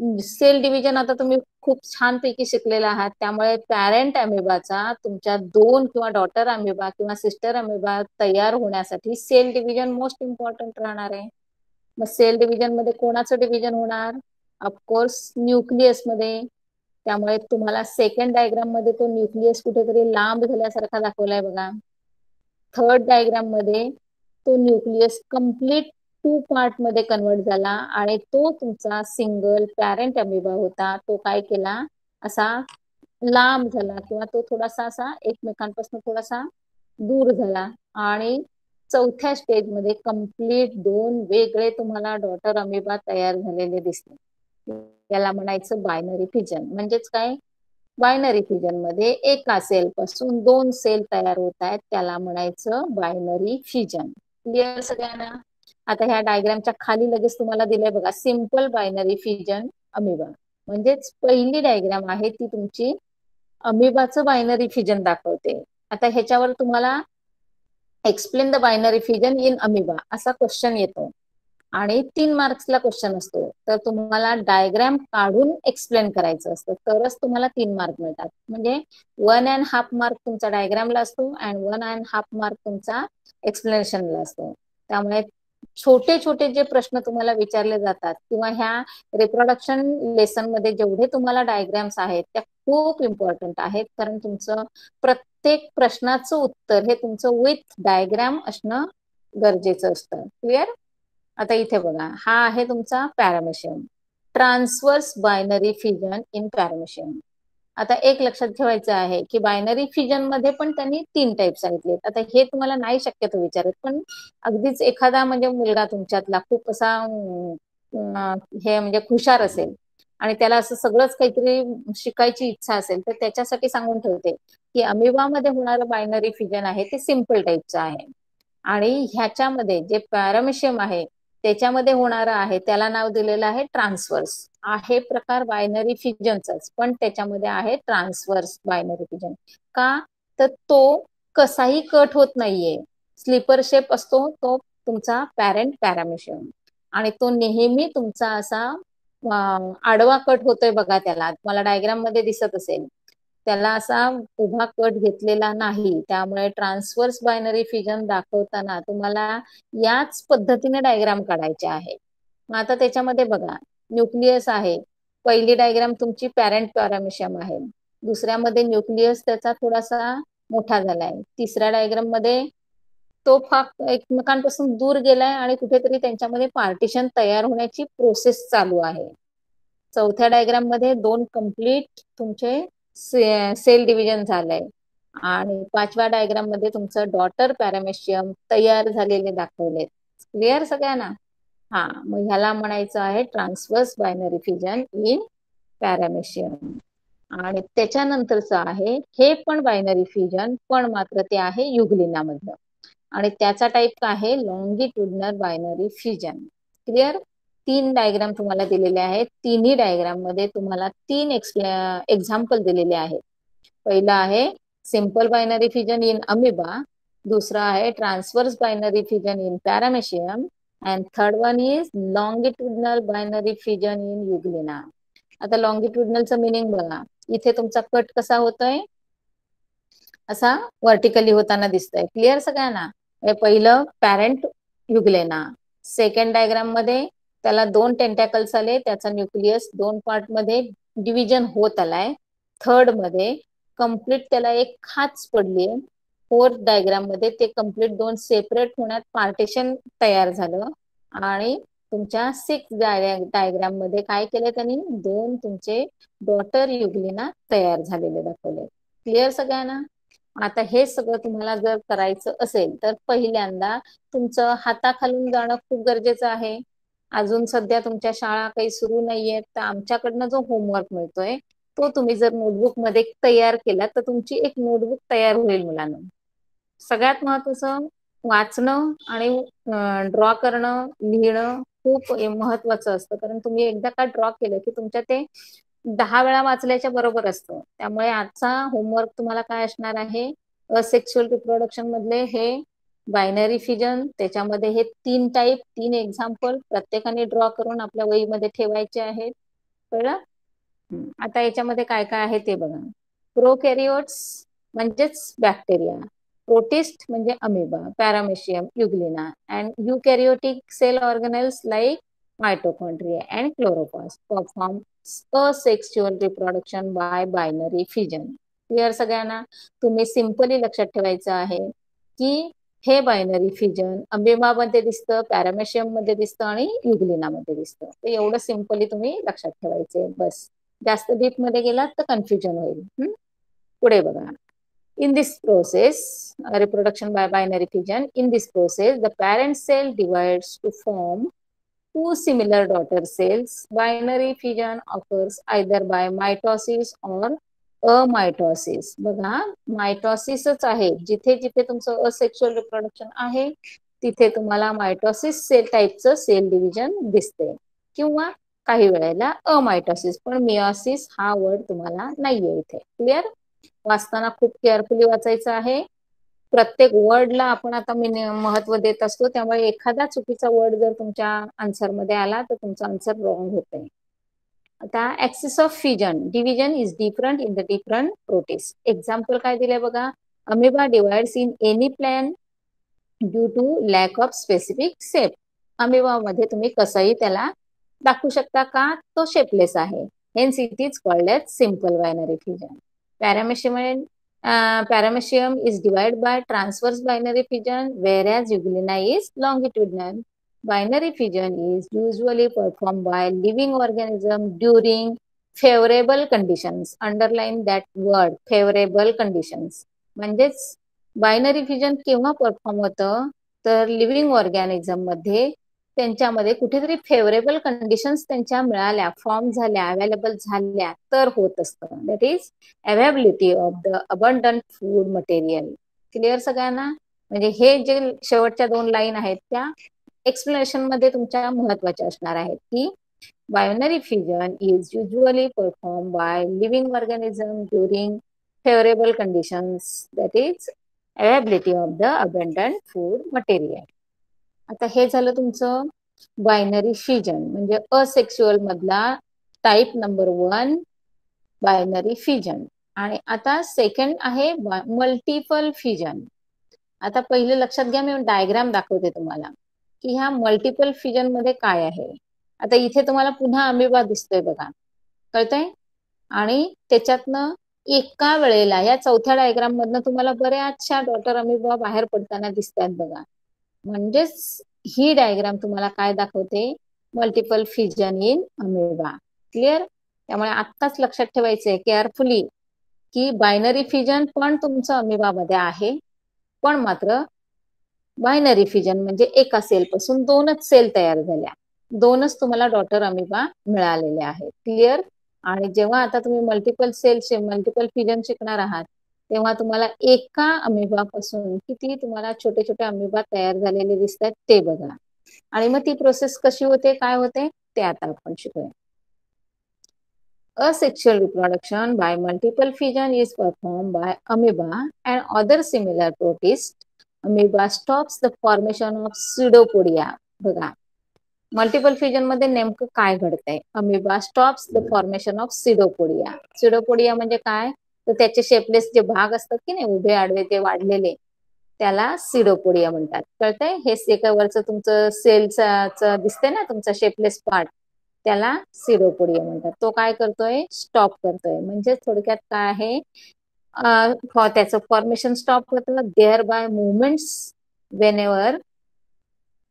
सेल डिव्हिजन आता तुम्ही खूप छानपैकी शिकलेला आहात. त्यामुळे पॅरेंट अमिबाचा तुमच्या दोन किंवा डॉटर अमिबा किंवा सिस्टर अमिबा तयार होण्यासाठी सेल डिव्हिजन मोस्ट इम्पॉर्टंट राहणार आहे. मग सेल डिव्हिजनमध्ये कोणाचं डिव्हिजन होणार? ऑफकोर्स न्यूक्लियसमध्ये. त्यामुळे तुम्हाला सेकंड डायग्राममध्ये तो न्यूक्लियस कुठेतरी लांब झाल्यासारखा दाखवलाय बघा. थर्ड डायग्राममध्ये तो न्यूक्लियस कंप्लीट टू पार्टमध्ये कन्वर्ट झाला आणि तो तुमचा सिंगल पॅरेंट अमिबा होता. तो काय केला? असा लांब झाला किंवा तो थोडासा असा एकमेकांपासून थोडासा दूर झाला. आणि चौथ्या स्टेजमध्ये कंप्लीट दोन वेगळे तुम्हाला डॉटर अमिबा तयार झालेले दिसले. त्याला म्हणायचं बायनरी फिजन म्हणजेच काय? बायनरी फिजनमध्ये एका सेल पासून दोन सेल तयार होत आहेत. त्याला म्हणायचं बायनरी फिजन क्लिअर सगळ्यांना? आता ह्या डायग्रामच्या खाली लगेच तुम्हाला दिलंय बघा सिंपल बायनरी फिजन अमिबा म्हणजेच पहिली डायग्राम आहे ती तुमची अमिबाचं बायनरी फिजन दाखवते. आता ह्याच्यावर तुम्हाला explain the binary fission in amoeba असा क्वेश्चन येतो. आणि तीन मार्क्सला क्वेश्चन असतो. तर तुम्हाला डायग्राम काढून एक्सप्लेन करायचं असतं. तरच तुम्हाला तीन मार्क मिळतात. म्हणजे वन अँड हाफ मार्क तुमचा डायग्रामला असतो and one and half mark तुमचा एक्सप्लेनेशनला असतो. त्यामुळे छोटे छोटे जे प्रश्न तुम्हाला विचारले जातात किंवा ह्या रिप्रोडक्शन लेसनमध्ये जेवढे तुम्हाला डायग्राम्स आहेत त्या खूप इम्पॉर्टंट आहेत. कारण तुमचं प्रत्येक प्रश्नाचं उत्तर हे तुमचं विथ डायग्राम असणं गरजेचं असतं. क्लिअर आता इथे बघा. हा आहे तुमचा paramecium transverse binary fission in paramecium आता एक लक्षात ठेवायचं आहे की बायनरी फिजनमध्ये पण त्यांनी तीन टाईप सांगितले आता हे तुम्हाला नाही शक्यतो विचारत पण अगदीच एखादा म्हणजे मुलगा तुमच्यातला खूप असा हे म्हणजे हुशार असेल आणि त्याला असं सगळंच काहीतरी शिकायची इच्छा असेल तर त्याच्यासाठी सांगून ठेवते की अमिबामध्ये होणारं बायनरी फिजन आहे ते सिंपल टाईपचं आहे. आणि ह्याच्यामध्ये जे पॅरामिशियम आहे त्याच्यामध्ये होणारं आहे त्याला नाव दिलेलं आहे ट्रान्सवर्स आहे प्रकार बायनरी फिजनचाच पण त्याच्यामध्ये आहे ट्रान्सवर्स बायनरी फिजन का? तर तो कसाही कट होत नाहीये. स्लीपर शेप असतो तो तुमचा पॅरेंट पॅरामिशियम आणि तो नेहमी तुमचा असा आडवा कट होतोय बघा त्याला. मला डायग्राममध्ये दिसत असेल. त्याला असा उभा कट घेतलेला नाही. त्यामुळे ट्रान्सवर्स बायनरी फिजन दाखवताना तुम्हाला याच पद्धतीने डायग्राम काढायचे आहे. आता त्याच्यामध्ये बघा न्यूक्लियस आहे. पहिली डायग्राम तुमची पॅरेंट पॅरामिशियम आहे. दुसऱ्यामध्ये न्यूक्लियस त्याचा थोडासा मोठा झालाय. तिसऱ्या डायग्राममध्ये तो फाक एकमेकांपासून दूर गेलाय आणि कुठेतरी त्यांच्यामध्ये पार्टिशन तयार होण्याची प्रोसेस चालू आहे. चौथ्या डायग्राममध्ये दोन कंप्लीट तुमचे सेल डिव्हिजन झालंय. आणि पाचव्या डायग्राममध्ये तुमचं डॉटर पॅरामेशियम तयार झालेले दाखवलेत. क्लिअर सगळ्यांना? हा मग ह्याला म्हणायचं आहे transverse binary fission in paramecium. आणि त्याच्यानंतरचं आहे हे पण बायनरी फिजन पण मात्र ते आहे युगलिनामधलं. आणि त्याचा टाईप आहे? Longitudinal binary fission clear? तीन डायग्राम तुम्हाला दिलेले आहेत. तिन्ही डायग्राममध्ये तुम्हाला तीन एक्झाम्पल दिलेले आहेत. पहिला आहे simple binary fission in amoeba दुसरा आहे transverse binary fission in paramecium and third one is longitudinal binary fission in euglena आता लॉंगिट्युडनलचं मिनिंग बघा. इथे तुमचा कट कसा होतोय? असा व्हर्टिकली होताना दिसतोय. क्लिअर सगळ्यांना? पहिलं पॅरेंट युगलेना सेकंड डायग्राममध्ये त्याला दोन टेंटॅकल्स आले त्याचा न्यूक्लियस दोन पार्टमध्ये डिव्हिजन होत आलाय. थर्डमध्ये कंप्लीट त्याला एक खाच पडली फोर्थ डायग्राममध्ये ते कंप्लीट दोन सेपरेट होण्यात पार्टेशन तयार झालं. आणि तुमच्या सिक्स डायग्राममध्ये काय केलं त्यांनी? दोन तुमचे डॉटर युगलीना तयार झालेले दाखवले. क्लिअर सगळ्यांना? आता हे सगळं तुम्हाला जर करायचं असेल तर पहिल्यांदा तुमचं हाताखालून जाणं खूप गरजेचं आहे. अजून सध्या तुमच्या शाळा काही सुरू नाहीयेत तर आमच्याकडनं जो होमवर्क मिळतोय तो तुम्ही जर नोटबुकमध्ये तयार केला तर तुमची एक नोटबुक तयार होईल मुलांना. सगळ्यात महत्वाचं वाचणं आणि ड्रॉ करणं लिहिणं खूप महत्वाचं असतं. कारण तुम्ही एकदा का ड्रॉ केलं की तुमच्या ते दहा वेळा वाचल्याच्या बरोबर असतं. त्यामुळे आजचा होमवर्क तुम्हाला काय असणार आहे? असेक्शुअल रिप्रोडक्शन मधले हे बायनरी फिजन त्याच्यामध्ये हे तीन टाईप तीन एक्झाम्पल प्रत्येकाने ड्रॉ करून आपल्या वहीमध्ये ठेवायचे आहेत. कळलं? आता याच्यामध्ये काय काय आहे ते बघा. प्रोकॅरिओट्स म्हणजेच बॅक्टेरिया प्रोटिस्ट म्हणजे amoeba paramecium euglena and eukaryotic cell organelles like mitochondria and chloroplast perform asexual reproduction by binary fission clear सगळ्यांना? तुम्ही सिम्पली लक्षात ठेवायचं आहे की हे बायनरी फिजनमध्ये दिसतं पॅरामेशियममध्ये दिसतं आणि युग्लिनामध्ये दिसतं. तर एवढं सिम्पली तुम्ही लक्षात ठेवायचे. बस. जास्त डीपमध्ये गेलात तर कन्फ्युजन होईल. पुढे बघा. In this process reproduction by binary fission in this process the parent cell divides to form two similar daughter cells. Binary fission occurs either by mitosis or amitosis. बघा मायटॉसिसच आहे. जिथे जिथे तुमचं असेक्शुअल रिप्रोडक्शन आहे तिथे तुम्हाला मायटॉसिस सेल टाईपचं सेल डिव्हिजन दिसते. किंवा काही वेळेला अमायटॉसिस. पण मिओसिस हा वर्ड तुम्हाला नाहीये इथे. क्लिअर वाचताना खूप केअरफुली वाचायचं आहे. प्रत्येक वर्डला आपण आता मी महत्त्व देत असतो. त्यामुळे एखादा चुकीचा वर्ड जर तुमच्या आन्सरमध्ये आला तर तुमचा आन्सर रॉंग होत आता axis of fission division is different in the different protist example काय दिलंय बघा? Amoeba divides in any plane due to lack of specific shape amoeba मध्ये तुम्ही कसंही त्याला दाखवू शकता का? तो शेपलेस आहे. Hence it is called as simple binary fission paramecium paramecium is divide by transverse binary fission whereas euglena is longitudinal binary fission is usually performed by living organism during favorable conditions. Underline that word favorable conditions. म्हणजेच बायनरी फिजन केव्हा परफॉर्म होतं? तर लिव्हिंग ऑर्गॅनिझममध्ये त्यांच्यामध्ये कुठेतरी फेवरेबल कंडिशन्स त्यांच्या मिळाल्या फॉर्म झाल्या अवेलेबल झाल्या तर होत असतं. That is availability of the abundant food material clear सगळ्यांना? म्हणजे हे जे शेवटच्या दोन लाईन आहेत त्या एक्सप्लेनेशनमध्ये तुमच्या महत्त्वाच्या असणार आहेत की binary fusion is usually perform by living organism during favourable conditions that is availability of the abundant food material आता हे झालं तुमचं बायनरी फ्युजन म्हणजे असेक्सुअल मधला type number one binary fission आणि आता सेकंड आहे मल्टिपल फिजन आता पहिले लक्षात घ्या मी डायग्राम दाखवते तुम्हाला. की ह्या मल्टिपल फिजनमध्ये काय आहे? आता इथे तुम्हाला पुन्हा अमिबा दिसतोय बघा. कळतंय? आणि त्याच्यातनं एका वेळेला या चौथ्या डायग्राम मधनं तुम्हाला बऱ्याचशा डॉटर अमिबा बाहेर पडताना दिसतात बघा. म्हणजेच ही डायग्राम तुम्हाला काय दाखवते? Multiple fission in amoeba. Clear त्यामुळे आत्ताच लक्षात ठेवायचंय केअरफुली की बायनरी फिजन पण तुमचं अमिबामध्ये आहे. पण मात्र बायनरी फिजन म्हणजे एका सेल पासून दोनच सेल तयार झाल्या. दोनच तुम्हाला डॉटर अमिबा मिळालेल्या आहेत. क्लिअर आणि जेव्हा आता तुम्ही मल्टिपल सेल मल्टिपल फिजन शिकणार आहात तेव्हा तुम्हाला एका अमिबापासून किती तुम्हाला छोटे छोटे अमिबा तयार झालेले दिसतात ते बघा. आणि मग ती प्रोसेस कशी होते काय होते ते आता आपण शिकूया. Asexual reproduction by multiple fission is perform by amoeba and other similar protist amoeba stops the formation of pseudopodia बघा. मल्टिपल फ्युजनमध्ये नेमकं काय घडतंय? Amoeba stops the formation of pseudopodia pseudopodia म्हणजे काय? तर त्याचे शेपलेस जे भाग असतात की नाही उभे आडवे ते वाढलेले त्याला सिडोपोडिया म्हणतात. कळतंय? हे सेकवरचं तुमचं सेलचा दिसतंय ना तुमचा शेपलेस पार्ट त्याला सिडोपोडिया म्हणतात. तो काय करतोय? स्टॉप करतोय. म्हणजे थोडक्यात काय आहे? त्याचं फॉर्मेशन स्टॉप होतं. Thereby movements whenever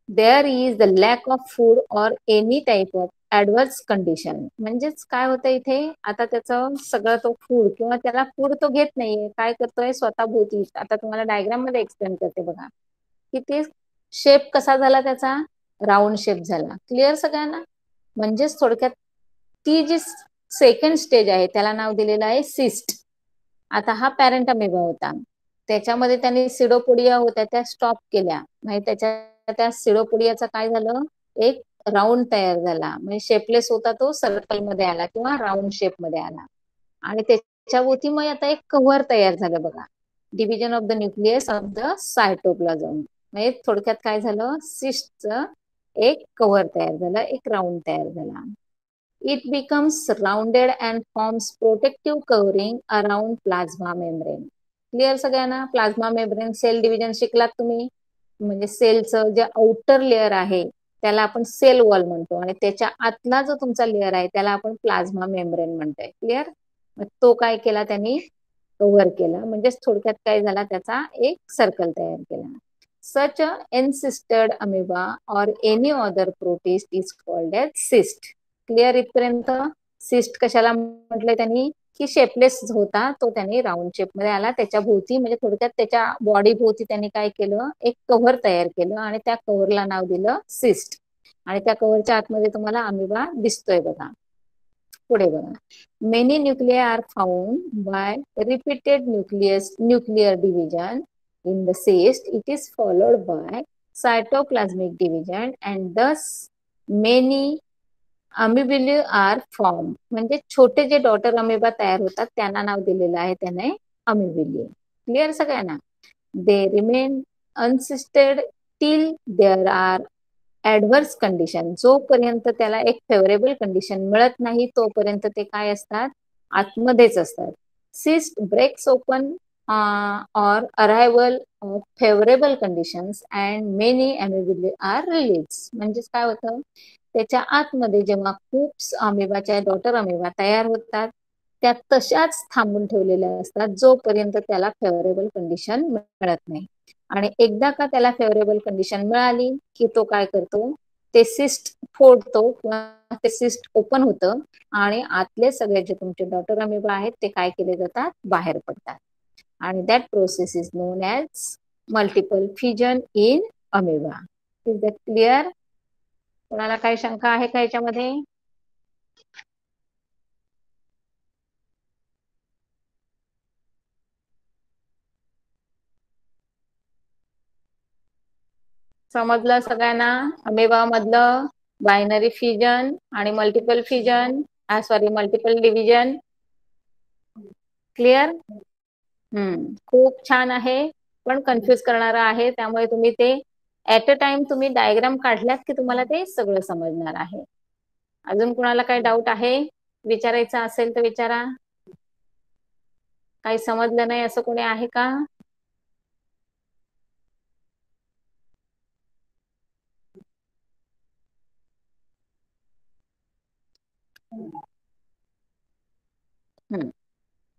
there is the lack of food or any type of adverse condition म्हणजेच काय होतं इथे? आता त्याचं सगळं तो फूड किंवा त्याला फूड तो घेत नाहीये. काय करतोय? स्वतः भोवती आता तुम्हाला डायग्राममध्ये एक्सप्लेन करते बघा. की ते शेप कसा झाला त्याचा? राऊंड शेप झाला. क्लिअर सगळ्यांना? म्हणजेच थोडक्यात ती जी सेकंड स्टेज आहे त्याला नाव दिलेलं आहे सिस्ट आता हा पॅरेंट अमेबा होता. त्याच्यामध्ये त्यांनी सिडोपोडिया होत्या त्या स्टॉप केल्या. म्हणजे त्याच्या त्या सिडोपोडियाचा काय झालं? एक राऊंड तयार झाला. म्हणजे शेपलेस होता तो सर्कलमध्ये आला किंवा राऊंड शेपमध्ये आला. आणि त्याच्या भोवती मग आता एक कव्हर तयार झालं बघा. Division of the nucleus of the cytoplasm म्हणजे थोडक्यात काय झालं? सिस्टचं एक कव्हर तयार झालं एक राऊंड तयार झाला. It becomes surrounded and forms protective covering around plasma membrane clear सगळ्यांना? प्लाझ्मा मेम्ब्रेन सेल डिव्हिजन शिकलात तुम्ही? म्हणजे सेलचं जे आउटर लेअर आहे त्याला आपण सेल वॉल म्हणतो. आणि त्याच्या आतला जो तुमचा लेअर आहे त्याला आपण प्लाझ्मा मेम्ब्रेन म्हणतोय. क्लिअर तो काय केला त्यांनी? कव्हर केला. म्हणजेच थोडक्यात काय झाला? त्याचा एक सर्कल तयार केला. Such encysted amoeba or any other protist is called as cyst clear इथपर्यंत सिस्ट कशाला म्हटलंय त्यांनी? की शेपलेस होता तो त्यांनी राऊंड शेपमध्ये आला. त्याच्या भोवती म्हणजे थोडक्यात त्याच्या बॉडी भोवती त्यांनी काय केलं? एक कव्हर तयार केलं आणि त्या कव्हरला नाव दिलं सिस्ट आणि त्या कव्हरच्या आतमध्ये तुम्हाला अमिबा दिसतोय बघा. पुढे बघा. Many nuclear are found by repeated nucleus nuclear division in the cyst it is followed by cytoplasmic division and thus many amoebulae are form. म्हणजे छोटे जे डॉटर अमिबा तयार होतात त्यांना नाव दिलेलं आहे त्याने अमिबिली. क्लिअर सगळ्यांना? They remain encysted till there are adverse condition जोपर्यंत त्याला एक फेवरेबल कंडिशन मिळत नाही तोपर्यंत ते काय असतात? आतमध्येच असतात. Cyst breaks open or arrival of favourable conditions and many amoebulae are release म्हणजेच काय होतं? त्याच्या आतमध्ये जेव्हा खूप अमिबाच्या डॉटर अमिबा तयार होतात त्या तशाच थांबून ठेवलेल्या असतात जोपर्यंत त्याला फेवरेबल कंडिशन मिळत नाही. आणि एकदा का त्याला फेवरेबल कंडिशन मिळाली की तो काय करतो ते सिस्ट फोडतो किंवा ते सिस्ट ओपन होतं आणि आतले सगळे जे तुमचे डॉटर अमिबा आहेत ते काय केले जातात? बाहेर पडतात. आणि that process is known as multiple fission in amoeba is that clear कोणाला काही शंका आहे का याच्यामध्ये? समजलं सगळ्यांना? अमेबा मधलं बायनरी फ्युजन आणि multiple fusion sorry multiple division clear hmm. खूप छान आहे पण कन्फ्युज करणारं आहे त्यामुळे तुम्ही ते ऍट अ टाइम तुम्ही डायग्राम काढल्यात की तुम्हाला ते सगळं समजणार आहे. अजून कुणाला काही डाऊट आहे? विचारायचं असेल तर विचारा. काही समजलं नाही असं कोणी आहे का?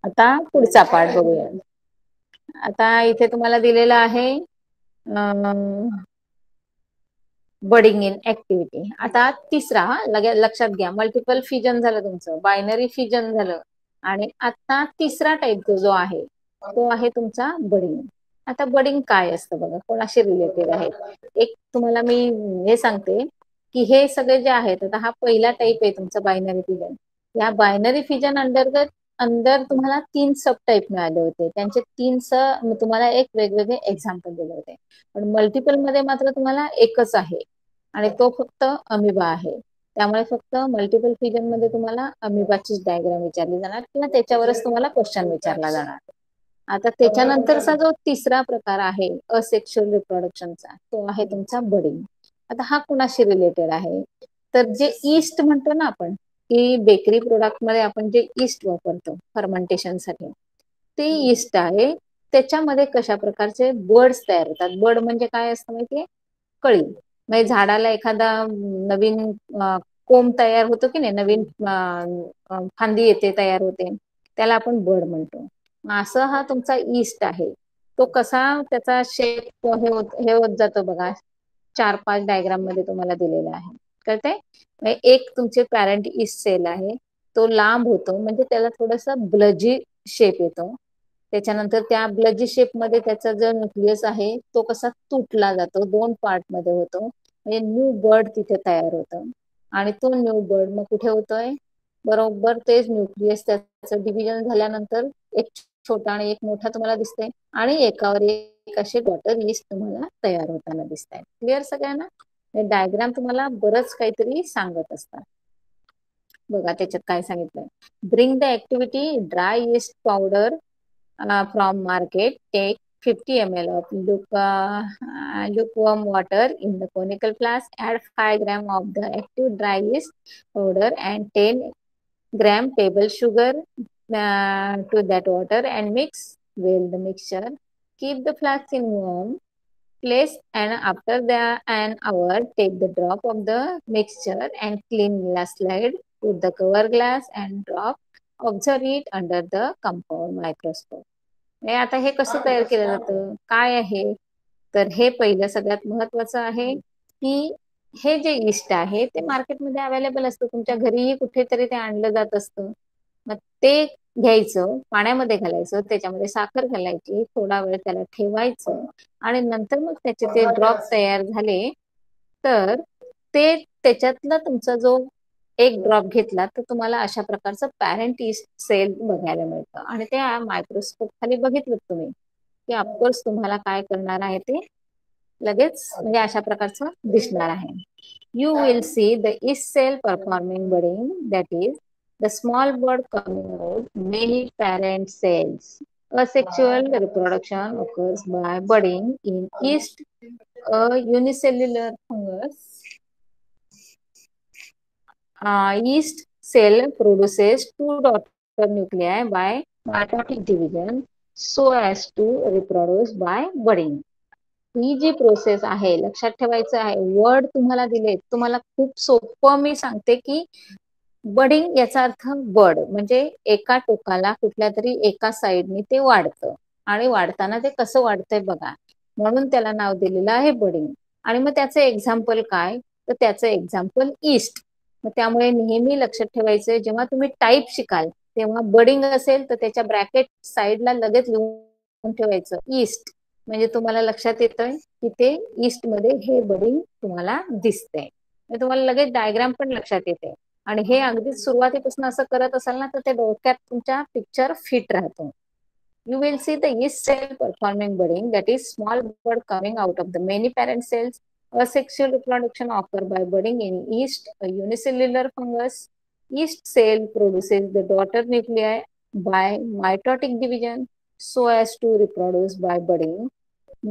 आता पुढचा पाठ बघूया. आता इथे तुम्हाला दिलेला आहे बडिंग इन ऍक्टिव्हिटी. आता तिसरा लगे लक्षात घ्या मल्टिपल फिजन झालं तुमचं बायनरी फिजन झालं. आणि आता तिसरा टाईप जो आहे तो आहे तुमचा बडिंग. आता बडिंग काय असतं बघा कोणाशी रिलेटेड आहे? एक तुम्हाला मी हे सांगते की हे सगळे जे आहेत आता हा पहिला टाईप आहे तुमचा बायनरी फिजन या बायनरी फिजन अंतर्गत अंदर तुम्हाला तीन सब टाईप मिळाले होते. त्यांचे तीन स तुम्हाला एक वेगवेगळे एक्झाम्पल दिले होते. पण मल्टिपलमध्ये मात्र तुम्हाला एकच आहे आणि तो फक्त अमिबा आहे. त्यामुळे फक्त मल्टिपल फिजनमध्ये तुम्हाला अमिबाचीच डायग्राम विचारली जाणार किंवा त्याच्यावरच तुम्हाला क्वेश्चन विचारला जाणार. आता त्याच्यानंतरचा जो तिसरा प्रकार आहे असेक्शुअल रिप्रोडक्शनचा तो आहे तुमचा बडिंग आता हा कुणाशी रिलेटेड आहे? तर जे ईस्ट म्हणतो ना आपण की बेकरी प्रोडक्टमध्ये आपण जे ईस्ट वापरतो फर्मेंटेशनसाठी ते ईस्ट आहे. त्याच्यामध्ये कशा प्रकारचे बर्ड्स तयार होतात? बर्ड म्हणजे काय असतं माहितीये? कळी. म्हणजे झाडाला एखादा नवीन कोंब तयार होतो की नाही? नवीन फांदी येते तयार होते. त्याला आपण बर्ड म्हणतो. असं हा तुमचा ईस्ट आहे. तो कसा त्याचा शेप हे होत हे होत जातो बघा. चार पाच डायग्राममध्ये तुम्हाला दिलेला आहे. कळते म्हणजे एक तुमचे पॅरेंट इस सेल आहे. तो लांब होतो. म्हणजे त्याला थोडस ब्लजी शेप येतो. त्याच्यानंतर त्या ब्लजी शेपमध्ये त्याचा जो न्यूक्लियस आहे तो कसा तुटला जातो. दोन पार्टमध्ये होतो. म्हणजे न्यू बर्ड तिथे तयार होतं. आणि तो न्यू बर्ड मग कुठे होतोय? बरोबर तेच न्यूक्लियस त्याचं डिव्हिजन झाल्यानंतर एक छोटा आणि एक मोठा तुम्हाला दिसतंय. आणि एकावर एक असे डॉटर लिस्ट तुम्हाला तयार होताना दिसत आहेत क्लिअर सगळ्यांना? हे डायग्राम तुम्हाला बरच काहीतरी सांगत असतात. बघा त्याच्यात काय सांगितलंय. Bring the activity dry yeast powder from market take fifty M L of luke lukewarm water in the conical flask add five gram of the active dry yeast powder and ten gram table sugar to that water and mix well the mixture keep the flask in warm place and after the an hour take the drop of the mixture and clean glass slide put the cover glass and drop observe it under the compound microscope आता हे कसं तयार केलं जातं काय आहे तर हे पहिलं सगळ्यात महत्वाचं आहे की हे जे इष्ट आहे ते मार्केटमध्ये अवेलेबल असतं तुमच्या घरीही कुठेतरी ते आणलं जात असतं मग ते घ्यायचं पाण्यामध्ये घालायचं त्याच्यामध्ये साखर घालायची थोडा वेळ त्याला ठेवायचं आणि नंतर मग त्याचे ते ड्रॉप तयार झाले तर ते त्याच्यातला तुमचा जो एक ड्रॉप घेतला तर तुम्हाला अशा प्रकारचं पॅरेंट इस्ट सेल बघायला मिळतं. आणि ते मायक्रोस्कोप खाली बघितलं तुम्ही की ऑफकोर्स तुम्हाला काय करणार आहे ते लगेच म्हणजे अशा प्रकारचं दिसणार आहे. You will see the yeast cell performing budding that is The small bird coming out many parent cells. asexual reproduction occurs by budding in yeast a unicellular fungus uh, yeast cell produces two daughter nuclei by mitotic division so as to reproduce by budding. ही जी प्रोसेस आहे लक्षात ठेवायचं आहे वर्ड तुम्हाला दिले तुम्हाला खूप सोपं मी सांगते की बडिंग याचा अर्थ बड म्हणजे एका टोकाला कुठल्या तरी एका साईडनी ते वाढतं. आणि वाढताना ते कसं वाढतंय बघा. म्हणून त्याला नाव दिलेलं आहे बडिंग. आणि मग त्याचं एक्झाम्पल काय? तर त्याचं एक्झाम्पल ईस्ट. मग त्यामुळे नेहमी लक्षात ठेवायचं जेव्हा तुम्ही टाईप शिकाल तेव्हा बडिंग असेल तर त्याच्या ब्रॅकेट साईडला लगेच लिहून ठेवायचं ईस्ट. म्हणजे तुम्हाला लक्षात येतंय की ते ईस्टमध्ये हे बडिंग तुम्हाला दिसतंय. म्हणजे तुम्हाला लगेच डायग्राम पण लक्षात येते आणि हे अगदी सुरुवातीपासून असं करत असाल ना तर ते डोक्यात तुमच्या पिक्चर फिट राहतो. You will see the yeast cell performing budding that is small bud coming out of the many parent cells asexual reproduction offer by budding in yeast unicellular fungus yeast cell produces the daughter nuclei by mitotic division so as to reproduce by budding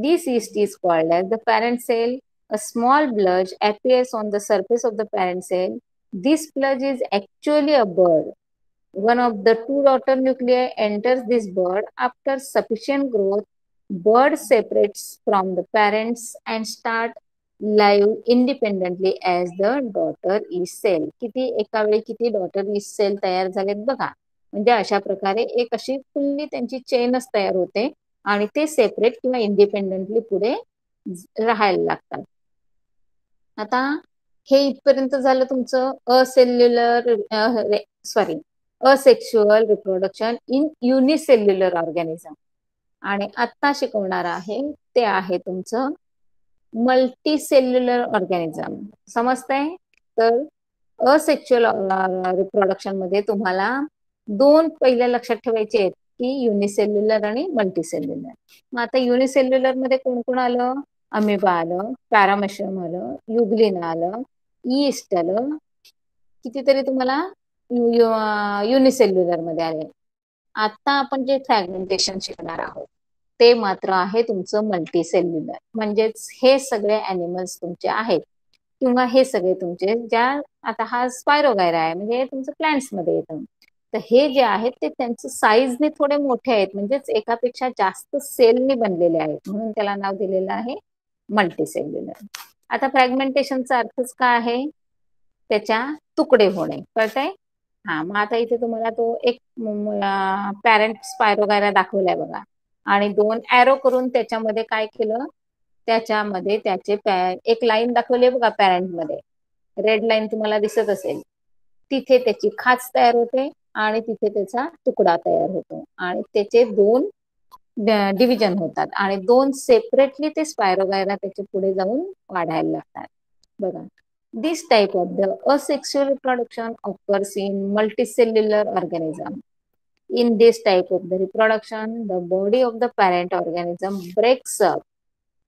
this yeast is called as the parent cell a small bulge appears on the surface of the parent cell this plug is actually a bird. One of the two daughter nuclei enters this bird After sufficient growth, Bird separates from the parents and start live independently as the daughter is cell. किती एका वेळी किती डॉटर इज सेल तयार झालेत बघा म्हणजे अशा प्रकारे एक अशी फुल्ली त्यांची चेनच तयार होते आणि ते सेपरेट किंवा इंडिपेंडेंटली पुढे राहायला लागतात आता हे इथपर्यंत झालं तुमचं acellular sorry asexual reproduction in unicellular organism आणि आता शिकवणार आहे ते आहे तुमचं मल्टी सेल्युलर ऑर्गॅनिझम समजतंय? तर असेक्शुअल रिप्रोडक्शनमध्ये तुम्हाला दोन पहिल्या लक्षात ठेवायचे आहेत की युनिसेल्युलर आणि मल्टीसेल्युलर मग आता युनिसेल्युलरमध्ये कोण कोण आलं? अमिबा आलं पॅरामशम आलं युग्लिन आलं ईस्ट आलं कितीतरी तुम्हाला युनिसेल्युलरमध्ये आले. आता आपण जे फ्रॅगमेंटेशन शिकणार आहोत ते मात्र आहे तुमचं मल्टी सेल्युलर म्हणजेच हे सगळे अॅनिमल्स तुमचे आहेत. किंवा हे सगळे तुमचे ज्या आता हा स्पायरोगायरा आहे म्हणजे तुमचं प्लांट्समध्ये येतं. तर हे जे आहेत ते त्यांचं साईजने थोडे मोठे आहेत. म्हणजेच एकापेक्षा जास्त सेलने बनलेले आहेत. म्हणून त्याला नाव दिलेलं आहे मल्टीसेल्युलर आता फ्रॅगमेंटेशनचा अर्थच काय आहे? त्याच्या तुकडे होणे. कळतंय? हा मग आता इथे तुम्हाला तो एक पॅरेंट स्पायरोगायरा दाखवलाय बघा. आणि दोन ऍरो करून त्याच्यामध्ये काय केलं? त्याच्यामध्ये त्याचे एक लाईन दाखवली बघा पॅरेंटमध्ये रेड लाईन तुम्हाला दिसत असेल. तिथे त्याची खाच तयार होते आणि तिथे त्याचा तुकडा तयार होतो. आणि त्याचे दोन डिव्हिजन होतात. आणि दोन सेपरेटली ते स्पायरोगायरा त्याच्या पुढे जाऊन वाढायला लागतात. बघा. This type of the asexual reproduction offers in multicellular organism in this type of the reproduction the body of the parent organism breaks up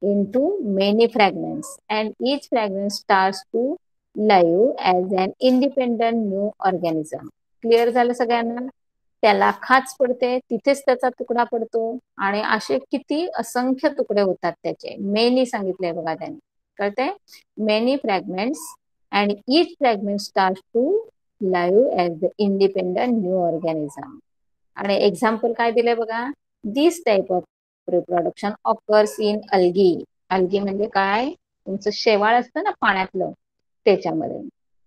into many fragments and each fragment starts to live as an independent new organism. Clear झालं सगळ्यांना? त्याला खाच पडते तिथेच त्याचा तुकडा पडतो आणि असे किती असंख्य तुकडे होतात त्याचे. मेनी सांगितले बघा त्याने. कळते many fragments and each fragment start to live as the independent new organism आणि एक्झाम्पल काय दिले बघा? This type of reproduction occurs in algae algae म्हणजे काय? तुमचं शेवाळ असतं ना पाण्यातलं त्याच्यामध्ये.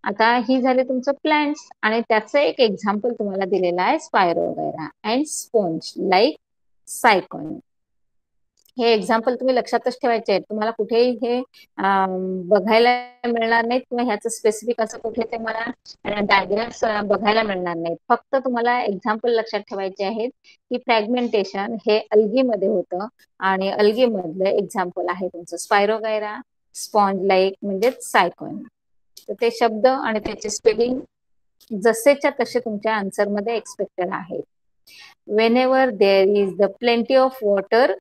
आता ही झाले तुमचं प्लॅन्ट आणि त्याचं एक एक्झाम्पल तुम्हाला दिलेलं आहे spirogyra and sponge like sycon हे एक्झाम्पल तुम्ही लक्षातच ठेवायचे आहेत. तुम्हाला कुठेही हे बघायला मिळणार नाहीत किंवा ह्याचं स्पेसिफिक असं कुठे ते मला डायग्राम्स बघायला मिळणार नाहीत. फक्त तुम्हाला एक्झाम्पल लक्षात ठेवायचे आहेत की फ्रॅगमेंटेशन हे मध्ये होतं आणि अलगी मधलं एक्झाम्पल आहे तुमचं. स्पायरोगायरा स्पॉन्ज लाईक म्हणजेच सायकॉन ते शब्द आणि त्याचे स्पेलिंग जसेच्या तसे तुमच्या आन्सरमध्ये एक्सपेक्टेड आहेत whenever there is the plenty of water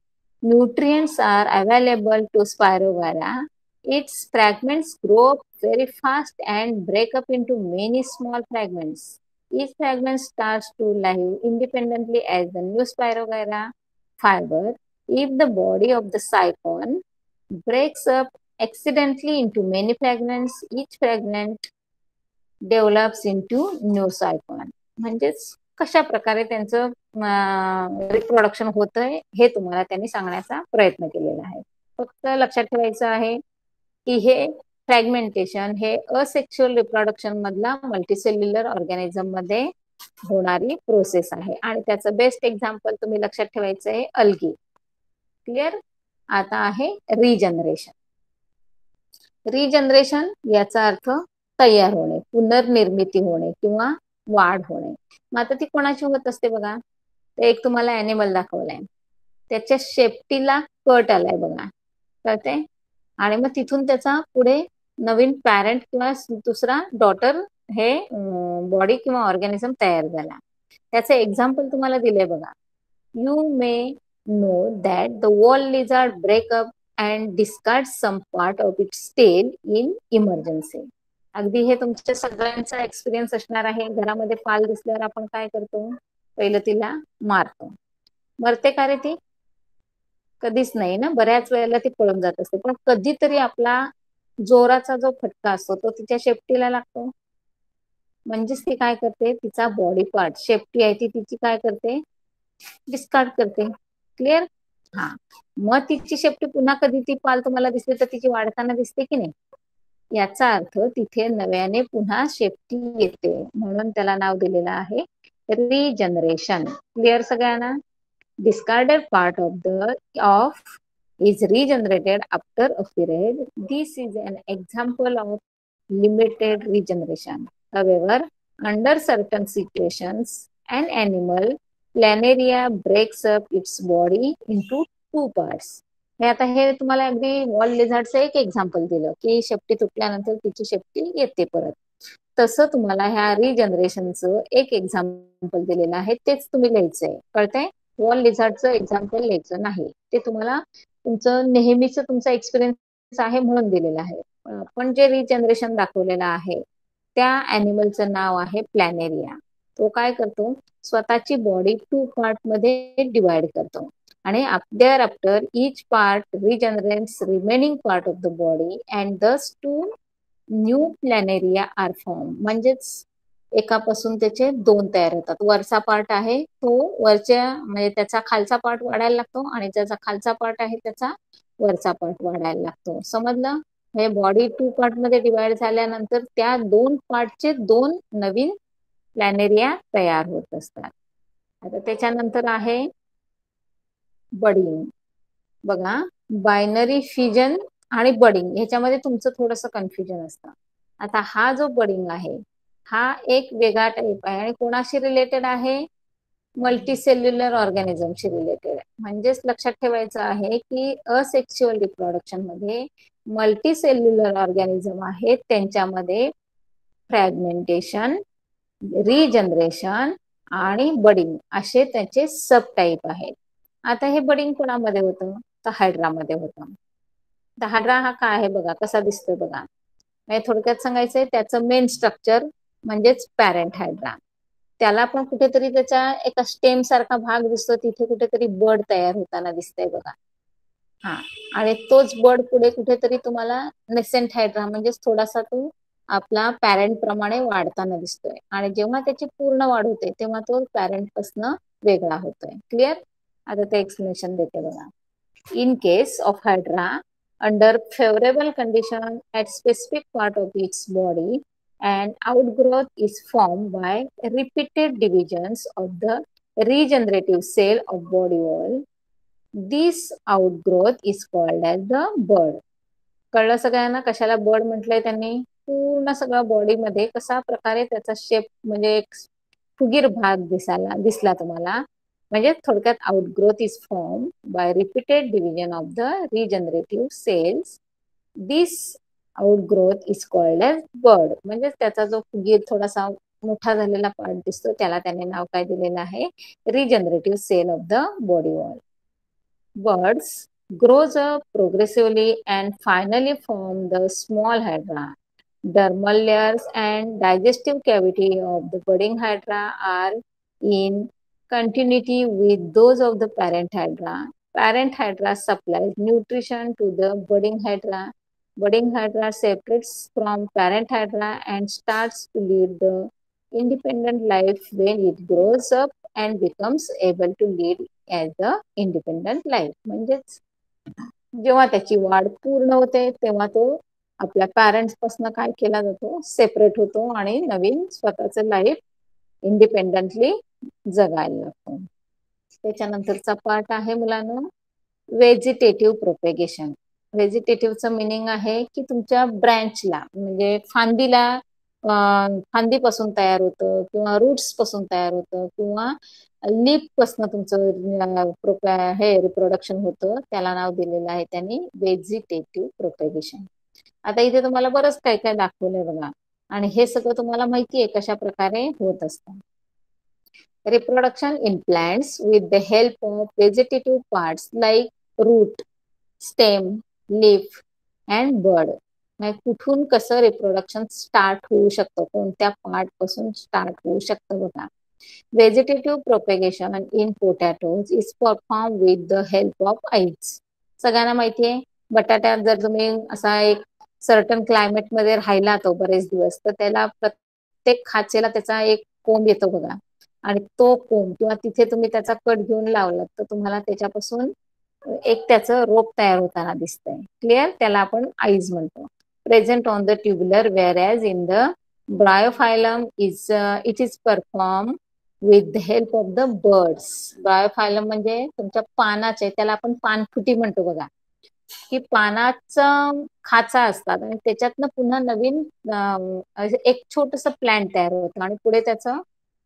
nutrients are available to spirogyra its fragments grow up very fast and break up into many small fragments each fragment start to live independently as the new spirogyra fibre if the body of the sycon breaks up accidentally into many fragments, each fragment develops into new cycon. म्हणजेच कशा प्रकारे त्यांचं रिप्रोडक्शन होतंय हे तुम्हाला त्यांनी सांगण्याचा प्रयत्न केलेला आहे. फक्त लक्षात ठेवायचं आहे की हे फ्रॅगमेंटेशन हे असेक्शुअल रिप्रोडक्शन मधला मल्टीसेल्युलर ऑर्गॅनिझममध्ये होणारी प्रोसेस आहे. आणि त्याचं बेस्ट एक्झाम्पल तुम्ही लक्षात ठेवायचं आहे अल्गी क्लिअर आता आहे रिजनरेशन रिजनरेशन याचा अर्थ तयार होणे पुनर्निर्मिती होणे किंवा वाढ होणे. मग आता ती कोणाची होत असते बघा? एक तुम्हाला अॅनिमल दाखवलाय. त्याच्या शेपटीला कट आलाय बघा. कळते आणि मग तिथून त्याचा पुढे नवीन पॅरेंट किंवा दुसरा डॉटर हे बॉडी किंवा ऑर्गॅनिझम तयार झाला. त्याचं एक्झाम्पल तुम्हाला दिलंय बघा. You may know that the wall lizard break up and discard some part of it tail in emergency अगदी हे तुमच्या सगळ्यांचा एक्सपिरियन्स असणार आहे. घरामध्ये फाल दिसल्यावर आपण काय करतो? पहिलं तिला मारतो. मरते का रे ती? कधीच नाही ना? बऱ्याच वेळेला ती पळून जात असते. पण कधीतरी आपला जोराचा जो फटका असतो तो तिच्या शेपटीला लागतो. म्हणजेच ती काय करते? तिचा बॉडी पार्ट शेपटी आहे ती तिची काय करते? डिस्कार्ड करते. क्लिअर हा. मग तिची शेपटी पुन्हा कधी ती पाल तुम्हाला दिसते तर तिची वाढताना दिसते की नाही? याचा अर्थ तिथे नव्याने पुन्हा शेपटी येते म्हणून त्याला नाव दिलेलं आहे रिजनरेशन क्लिअर सगळ्यांना? Discarded part of the of is regenerated after a period this is an example of limited regeneration under certain situation an animal planaria breaks up its body into two parts हे आता हे तुम्हाला अगदी वॉल लिझार्डचं एक एक्झाम्पल दिलं की शेपटी तुटल्यानंतर तिची शेपटी येते परत. तसं तुम्हाला ह्या रिजनरेशनचं एक एक्झाम्पल दिलेलं आहे तेच तुम्ही लिहायचंय. कळतंय? वॉल लिझार्डचं एक्झाम्पल लिहायचं नाही. ते तुम्हाला तुमचं नेहमीच तुमचा एक्सपिरियन्स आहे म्हणून दिलेलं आहे. पण जे रिजनरेशन दाखवलेलं आहे त्या अॅनिमलचं नाव आहे प्लॅनेरिया तो काय करतो? स्वतःची बॉडी टू पार्टमध्ये डिवाइड करतो. आणि thereafter each part regenerates remaining part of the body and thus two new planaria are form म्हणजेच एकापासून त्याचे दोन तयार होतात. वरचा पार्ट आहे तो वरच्या म्हणजे त्याचा खालचा पार्ट वाढायला लागतो आणि ज्याचा खालचा पार्ट आहे त्याचा वरचा पार्ट वाढायला लागतो. समजलं? हे बॉडी टू पार्टमध्ये डिवाइड झाल्यानंतर त्या दोन पार्टचे दोन नवीन प्लॅनेरिया तयार होत असतात. आता त्याच्यानंतर आहे बडिंग. बघा बायनरी फिजन आणि बडिंग ह्याच्यामध्ये तुमचं थोडस कन्फ्युजन असतं. आता हा जो बडिंग आहे हा एक वेगळा टाईप आहे आणि कोणाशी रिलेटेड आहे? मल्टीसेल्युलर ऑर्गॅनिझमशी रिलेटेड म्हणजेच लक्षात ठेवायचं आहे की असेक्च्युअल रिप्रोडक्शनमध्ये मल्टीसेल्युलर ऑर्गॅनिझम आहेत त्यांच्यामध्ये फ्रॅगमेंटेशन रिजनरेशन आणि बडिंग असे त्याचे सब टाईप आहेत. आता हे बडिंग कोणामध्ये होतं? तर हायड्रामध्ये होतं. तर हायड्रा हा काय आहे बघा? कसा दिसतोय बघा? थोडक्यात सांगायचंय त्याचं मेन स्ट्रक्चर म्हणजेच पॅरेंट हायड्रा त्याला पण कुठेतरी त्याचा एका स्टेम सारखा भाग दिसतो तिथे कुठेतरी बर्ड तयार होताना दिसतंय बघा. हा. आणि तोच बर्ड पुढे कुठेतरी तुम्हाला नेसेंट हायड्रा म्हणजेच थोडासा तो आपला पॅरेंट प्रमाणे वाढताना दिसतोय. आणि जेव्हा त्याची पूर्ण वाढ होते तेव्हा तो पॅरेंट पासन वेगळा होतोय. क्लिअर आता ते एक्सप्लेनेशन देते बघा. In case of hydra under favourable condition at specific part of its body and outgrowth is formed by repeated divisions of the regenerative cell of body wall. This outgrowth is called as the bud. कळलं सगळ्यांना? कशाला बर्ड म्हटलंय त्यांनी? पूर्ण सगळ्या बॉडीमध्ये कसा प्रकारे त्याचा शेप म्हणजे एक फुगीर भाग दिसायला दिसला तुम्हाला. म्हणजे थोडक्यात outgrowth is form by repeated division of the regenerative cells this outgrowth is called as bud म्हणजे त्याचा जो फुगीर थोडासा मोठा झालेला पार्ट दिसतो त्याला त्याने नाव काय दिलेलं आहे? Regenerative cell of the body wall buds grows up progressively and finally form the small hydra. Dermal layers and digestive cavity of the budding hydra are in continuity with those of the parent hydra. Parent hydra supplies nutrition to the budding hydra budding hydra separates from parent hydra and starts to lead the independent life when it grows up and becomes able to lead as the independent life म्हणजेच जेव्हा त्याची वाढ पूर्ण होते तेव्हा तो आपल्या पॅरेंट्सपासून काय केला जातो? सेपरेट होतो आणि नवीन स्वतःच लाईफ इंडिपेंडंटली जगायला लागतो. त्याच्यानंतरचा पार्ट आहे मुलांना व्हेजिटेटिव्ह प्रोपेगेशन व्हेजिटेटिव्हचं मिनिंग आहे की तुमच्या ब्रँचला म्हणजे फांदीला फांदीपासून तयार होतं किंवा रूट्सपासून तयार होतं किंवा लीपपासून तुमचं हे रिप्रोडक्शन होतं त्याला नाव दिलेलं आहे त्यांनी व्हेजिटेटिव्ह प्रोपेगेशन आता इथे तुम्हाला बरंच काय काय दाखवलंय बघा. आणि हे सगळं तुम्हाला माहिती आहे कशा प्रकारे होत असतं. Reproduction in plants with the help of vegetative parts like root stem leaf and bud कुठून कसं रिप्रोडक्शन स्टार्ट होऊ शकतं? कोणत्या पार्टपासून स्टार्ट होऊ शकतं बघा. Vegetative propagation in potatoes is perform with the help of eyes सगळ्यांना माहितीये बटाट्यात जर तुम्ही असा एक सर्टन क्लायमेटमध्ये राहिला तो बरेच दिवस तर त्याला प्रत्येक खाचेला त्याचा एक कोंब येतो बघा. आणि तो कोंब किंवा तिथे तुम्ही त्याचा कट घेऊन लावलात तर तुम्हाला त्याच्यापासून एक त्याचं रोप तयार होताना दिसतंय. क्लिअर त्याला आपण आईज म्हणतो. Present on the tubular whereas in the bryophyllum is it is perform with the help of the buds bryophyllum म्हणजे तुमच्या पानाचे त्याला आपण पानफुटी म्हणतो बघा. की पानाचा खाचा असतात आणि त्याच्यातनं पुन्हा नवीन एक छोटस प्लॅन्ट तयार होतं आणि पुढे त्याचं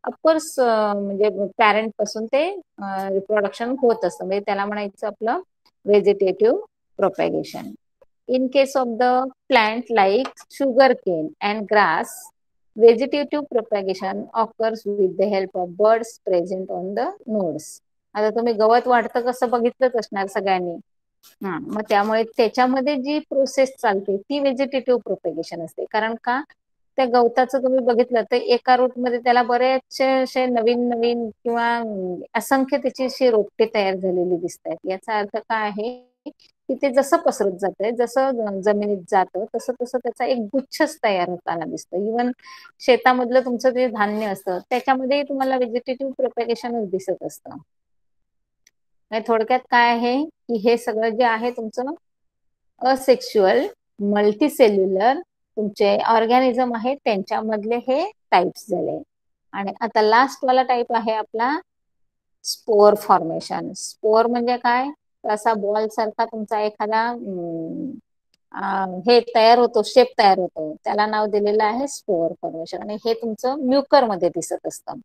अफकोर्स म्हणजे पॅरेंटपासून ते रिप्रोडक्शन होत असतं. म्हणजे त्याला म्हणायचं आपलं vegetative propagation in case of the plant like sugar cane and grass vegetative propagation occurs with the help of buds present on the nodes आता तुम्ही गवत वाढतं कसं बघितलंच असणार सगळ्यांनी. हा मग त्यामुळे त्याच्यामध्ये जी प्रोसेस चालते ती व्हेजिटेटिव्ह प्रोपेगेशन असते. कारण का? त्या गवताचं तुम्ही बघितलं तर एका रूटमध्ये त्याला बरेचसे असे नवीन नवीन किंवा असंख्य त्याची अशी रोपटे तयार झालेली दिसत आहेत याचा अर्थ काय आहे की ते जसं पसरत जातंय जसं जमिनीत जातं तसं तसं त्याचा एक गुच्छच तयार होताना दिसतं. इवन शेतामधलं तुमचं जे धान्य असतं त्याच्यामध्ये तुम्हाला व्हेजिटेटिव्ह प्रोपेगेशनच दिसत असतं. थोडक्यात काय आहे की हे सगळं जे आहे तुमचं असेक्शुअल मल्टीसेल्युलर तुमचे ऑर्गॅनिझम आहे त्यांच्यामधले हे टाईप्स झाले. आणि आता लास्ट वाला टाईप आहे आपला स्पोअर फॉर्मेशन स्पोअर म्हणजे काय? असा बॉल सारखा तुमचा एखादा हे तयार होतो शेप तयार होतो. त्याला नाव दिलेलं आहे स्पोअर फॉर्मेशन आणि हे तुमचं म्युकरमध्ये दिसत असतं.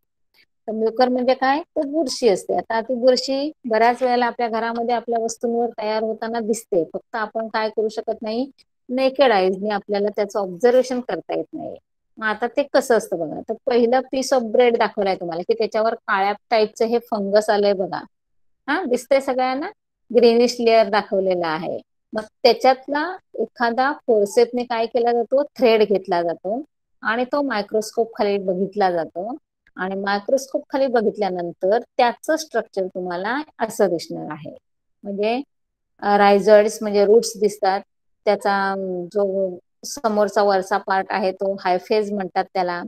तर म्युकर म्हणजे काय? तर बुरशी असते. आता ती बुरशी बऱ्याच वेळेला आपल्या घरामध्ये आपल्या वस्तूंवर तयार होताना दिसते. फक्त आपण काय करू शकत नाही? नेकेड आईजने आपल्याला त्याचं ऑब्झर्वेशन करता येत नाही. मग आता ते कसं असतं बघा? तर पहिलं पीस ऑफ ब्रेड दाखवलाय तुम्हाला की त्याच्यावर काळ्या टाईपचं हे फंगस आलंय बघा. हा दिसतंय सगळ्यांना? ग्रीनिश लेअर दाखवलेला आहे. मग त्याच्यातला एखादा फोर्सेपने काय केला जातो? थ्रेड घेतला जातो. आणि तो मायक्रोस्कोप खाली बघितला जातो. आणि मायक्रोस्कोप खाली बघितल्यानंतर त्याचं स्ट्रक्चर तुम्हाला असं दिसणार आहे. म्हणजे रायझर्ड्स म्हणजे रूट्स दिसतात. त्याचा जो समोरचा वरचा पार्ट आहे तो हायफेज म्हणतात त्याला.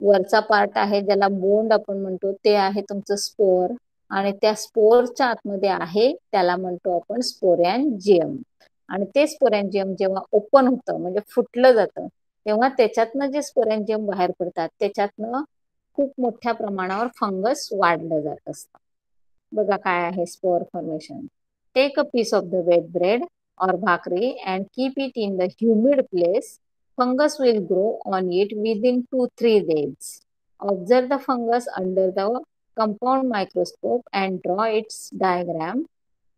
वरचा पार्ट आहे ज्याला बोंड आपण म्हणतो ते आहे तुमचं स्पोअर आणि त्या स्पोअरच्या आतमध्ये आहे त्याला म्हणतो आपण स्पोरॅनजियम आणि ते स्पोरॅनजियम जेव्हा ओपन होतं म्हणजे फुटलं जातं तेव्हा त्याच्यातनं जे स्पोरॅनजियम बाहेर पडतात त्याच्यातनं खूप मोठ्या प्रमाणावर फंगस वाढलं जात असतं बघा काय आहे spore formation take a piece of the wet bread or bhakri and keep it in the humid place, fungus will grow on it within 2-3 days. Observe the fungus under the compound microscope and draw its diagram.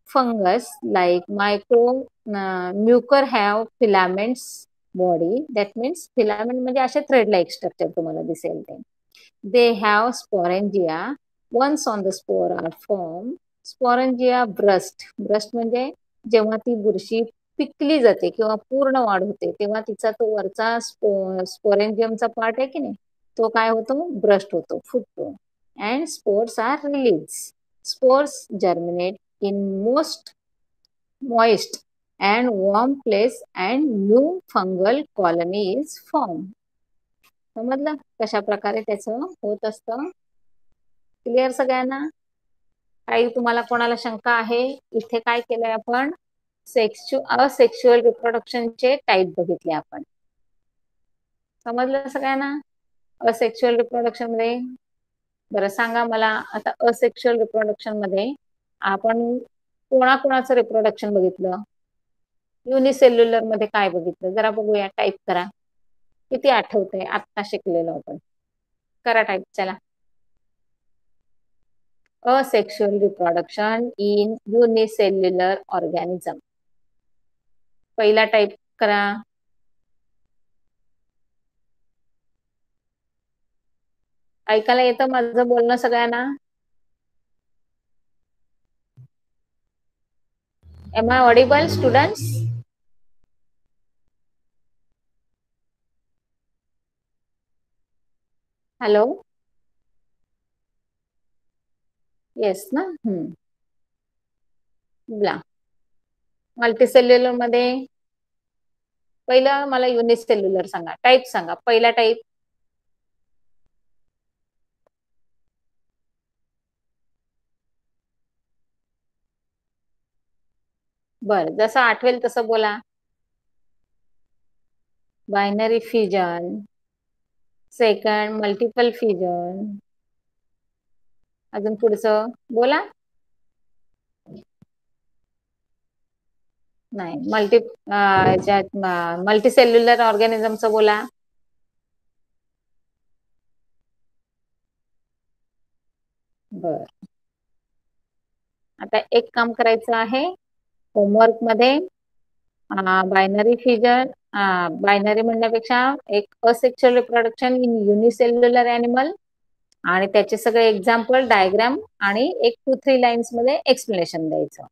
Fungus like micro uh, mucor have filaments body. That means filament म्हणजे असे थ्रेड लाईक स्ट्रक्चर तुम्हाला दिसेल ते they have sporangia. Once on the spore are form sporangia burst burst म्हणजे जेव्हा ती बुरशी पिकली जाते किंवा पूर्ण वाढ होते तेव्हा तिचा तो वरचा स्पो स्पोरेंजियमचा पार्ट आहे की नाही तो काय होतो? ब्रस्ट होतो फुटतो. And spores are release spores germinate in most moist and warm place and new fungal colony is form समजलं? कशा प्रकारे त्याचं होत असतं? क्लिअर सगळ्यांना? काही तुम्हाला कोणाला शंका आहे? इथे काय केलंय आपण? सेक्शु असेक्शुअल रिप्रोडक्शनचे टाईप बघितले आपण. समजलं सगळ्यांना? असेक्शुअल रिप्रोडक्शनमध्ये बरं सांगा मला आता असेक्शुअल रिप्रोडक्शनमध्ये आपण कोणाकोणाचं रिप्रोडक्शन बघितलं? युनिसेल्युलरमध्ये काय बघितलं? जरा बघूया टाईप करा. किती आठवतंय? आत्ता शिकलेलो आपण. करा टाईप चला. Asexual reproduction in unicellular organism पहिला टाईप करा. ऐकायला येतं माझं बोलणं सगळ्यांना? Am I audible students hello yes ना हम्म बोला मल्टीसेल्युलरमध्ये पहिलं मला युनिसेल्युलर सांगा. टाईप सांगा. पहिला टाईप बर जसं आठवेल तसं बोला. Binary fission second multiple fission अजून पुढचं. बोला. नाही मल्टी मल्टी मल्टीसेल्युलर ऑर्गॅनिझमचं बोला. बर. आता एक काम करायचं आहे. होमवर्कमध्ये बायनरी फिजन बायनरी म्हणण्यापेक्षा एक asexual reproduction in unicellular animal आणि त्याचे सगळे एक्झाम्पल डायग्राम आणि एक टू थ्री लाईन्समध्ये एक्सप्लेनेशन द्यायचं.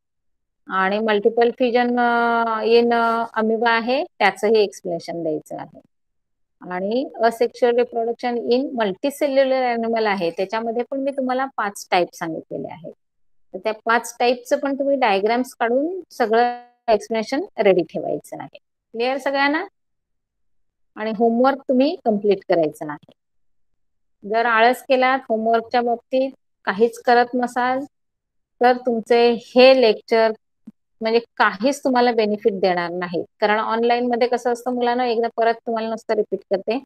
आणि मल्टिपल फ्युजन इन अमिबा आहे त्याचंही एक्सप्लेनेशन द्यायचं आहे. आणि asexual reproduction in multicellular animal आहे त्याच्यामध्ये पण मी तुम्हाला पाच टाईप सांगितलेले आहेत. तर त्या पाच टाईपचं पण तुम्ही डायग्राम्स काढून सगळं एक्सप्लेनेशन रेडी ठेवायचं आहे क्लिअर सगळ्यांना? आणि होमवर्क तुम्ही कंप्लीट करायचं आहे जर आळस केलात होमवर्कच्या बाबतीत काहीच करत नसाल तर तुमचे हे लेक्चर म्हणजे काहीच तुम्हाला बेनिफिट देणार नाही कारण ऑनलाईन मध्ये कसं असतं मुलांना एकदा परत तुम्हाला नुसतं रिपीट करते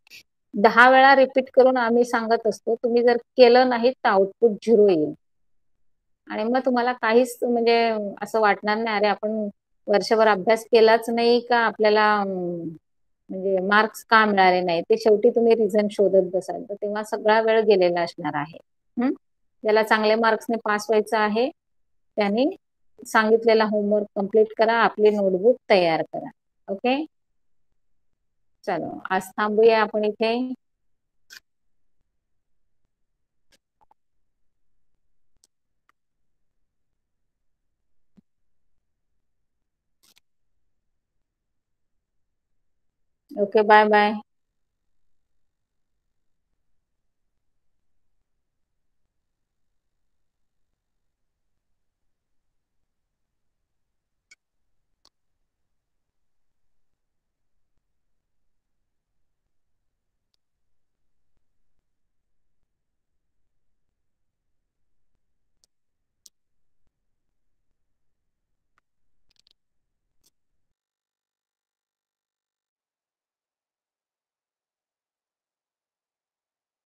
दहा वेळा रिपीट करून आम्ही सांगत असतो तुम्ही जर केलं नाही तर आउटपुट झिरो येईल. आणि मग तुम्हाला काहीच म्हणजे असं वाटणार नाही अरे आपण वर्षभर अभ्यास केलाच नाही का आपल्याला म्हणजे मार्क्स का मिळाले नाही ते शेवटी तुम्ही रिझन शोधत बसाल. तर तेव्हा सगळा वेळ गेलेला असणार आहे. ज्याला चांगले मार्क्सने पास व्हायचं आहे त्यांनी सांगितलेला होमवर्क कंप्लीट करा आपली नोटबुक तयार करा. ओके चलो आज थांबूया आपण इथे. Okay bye bye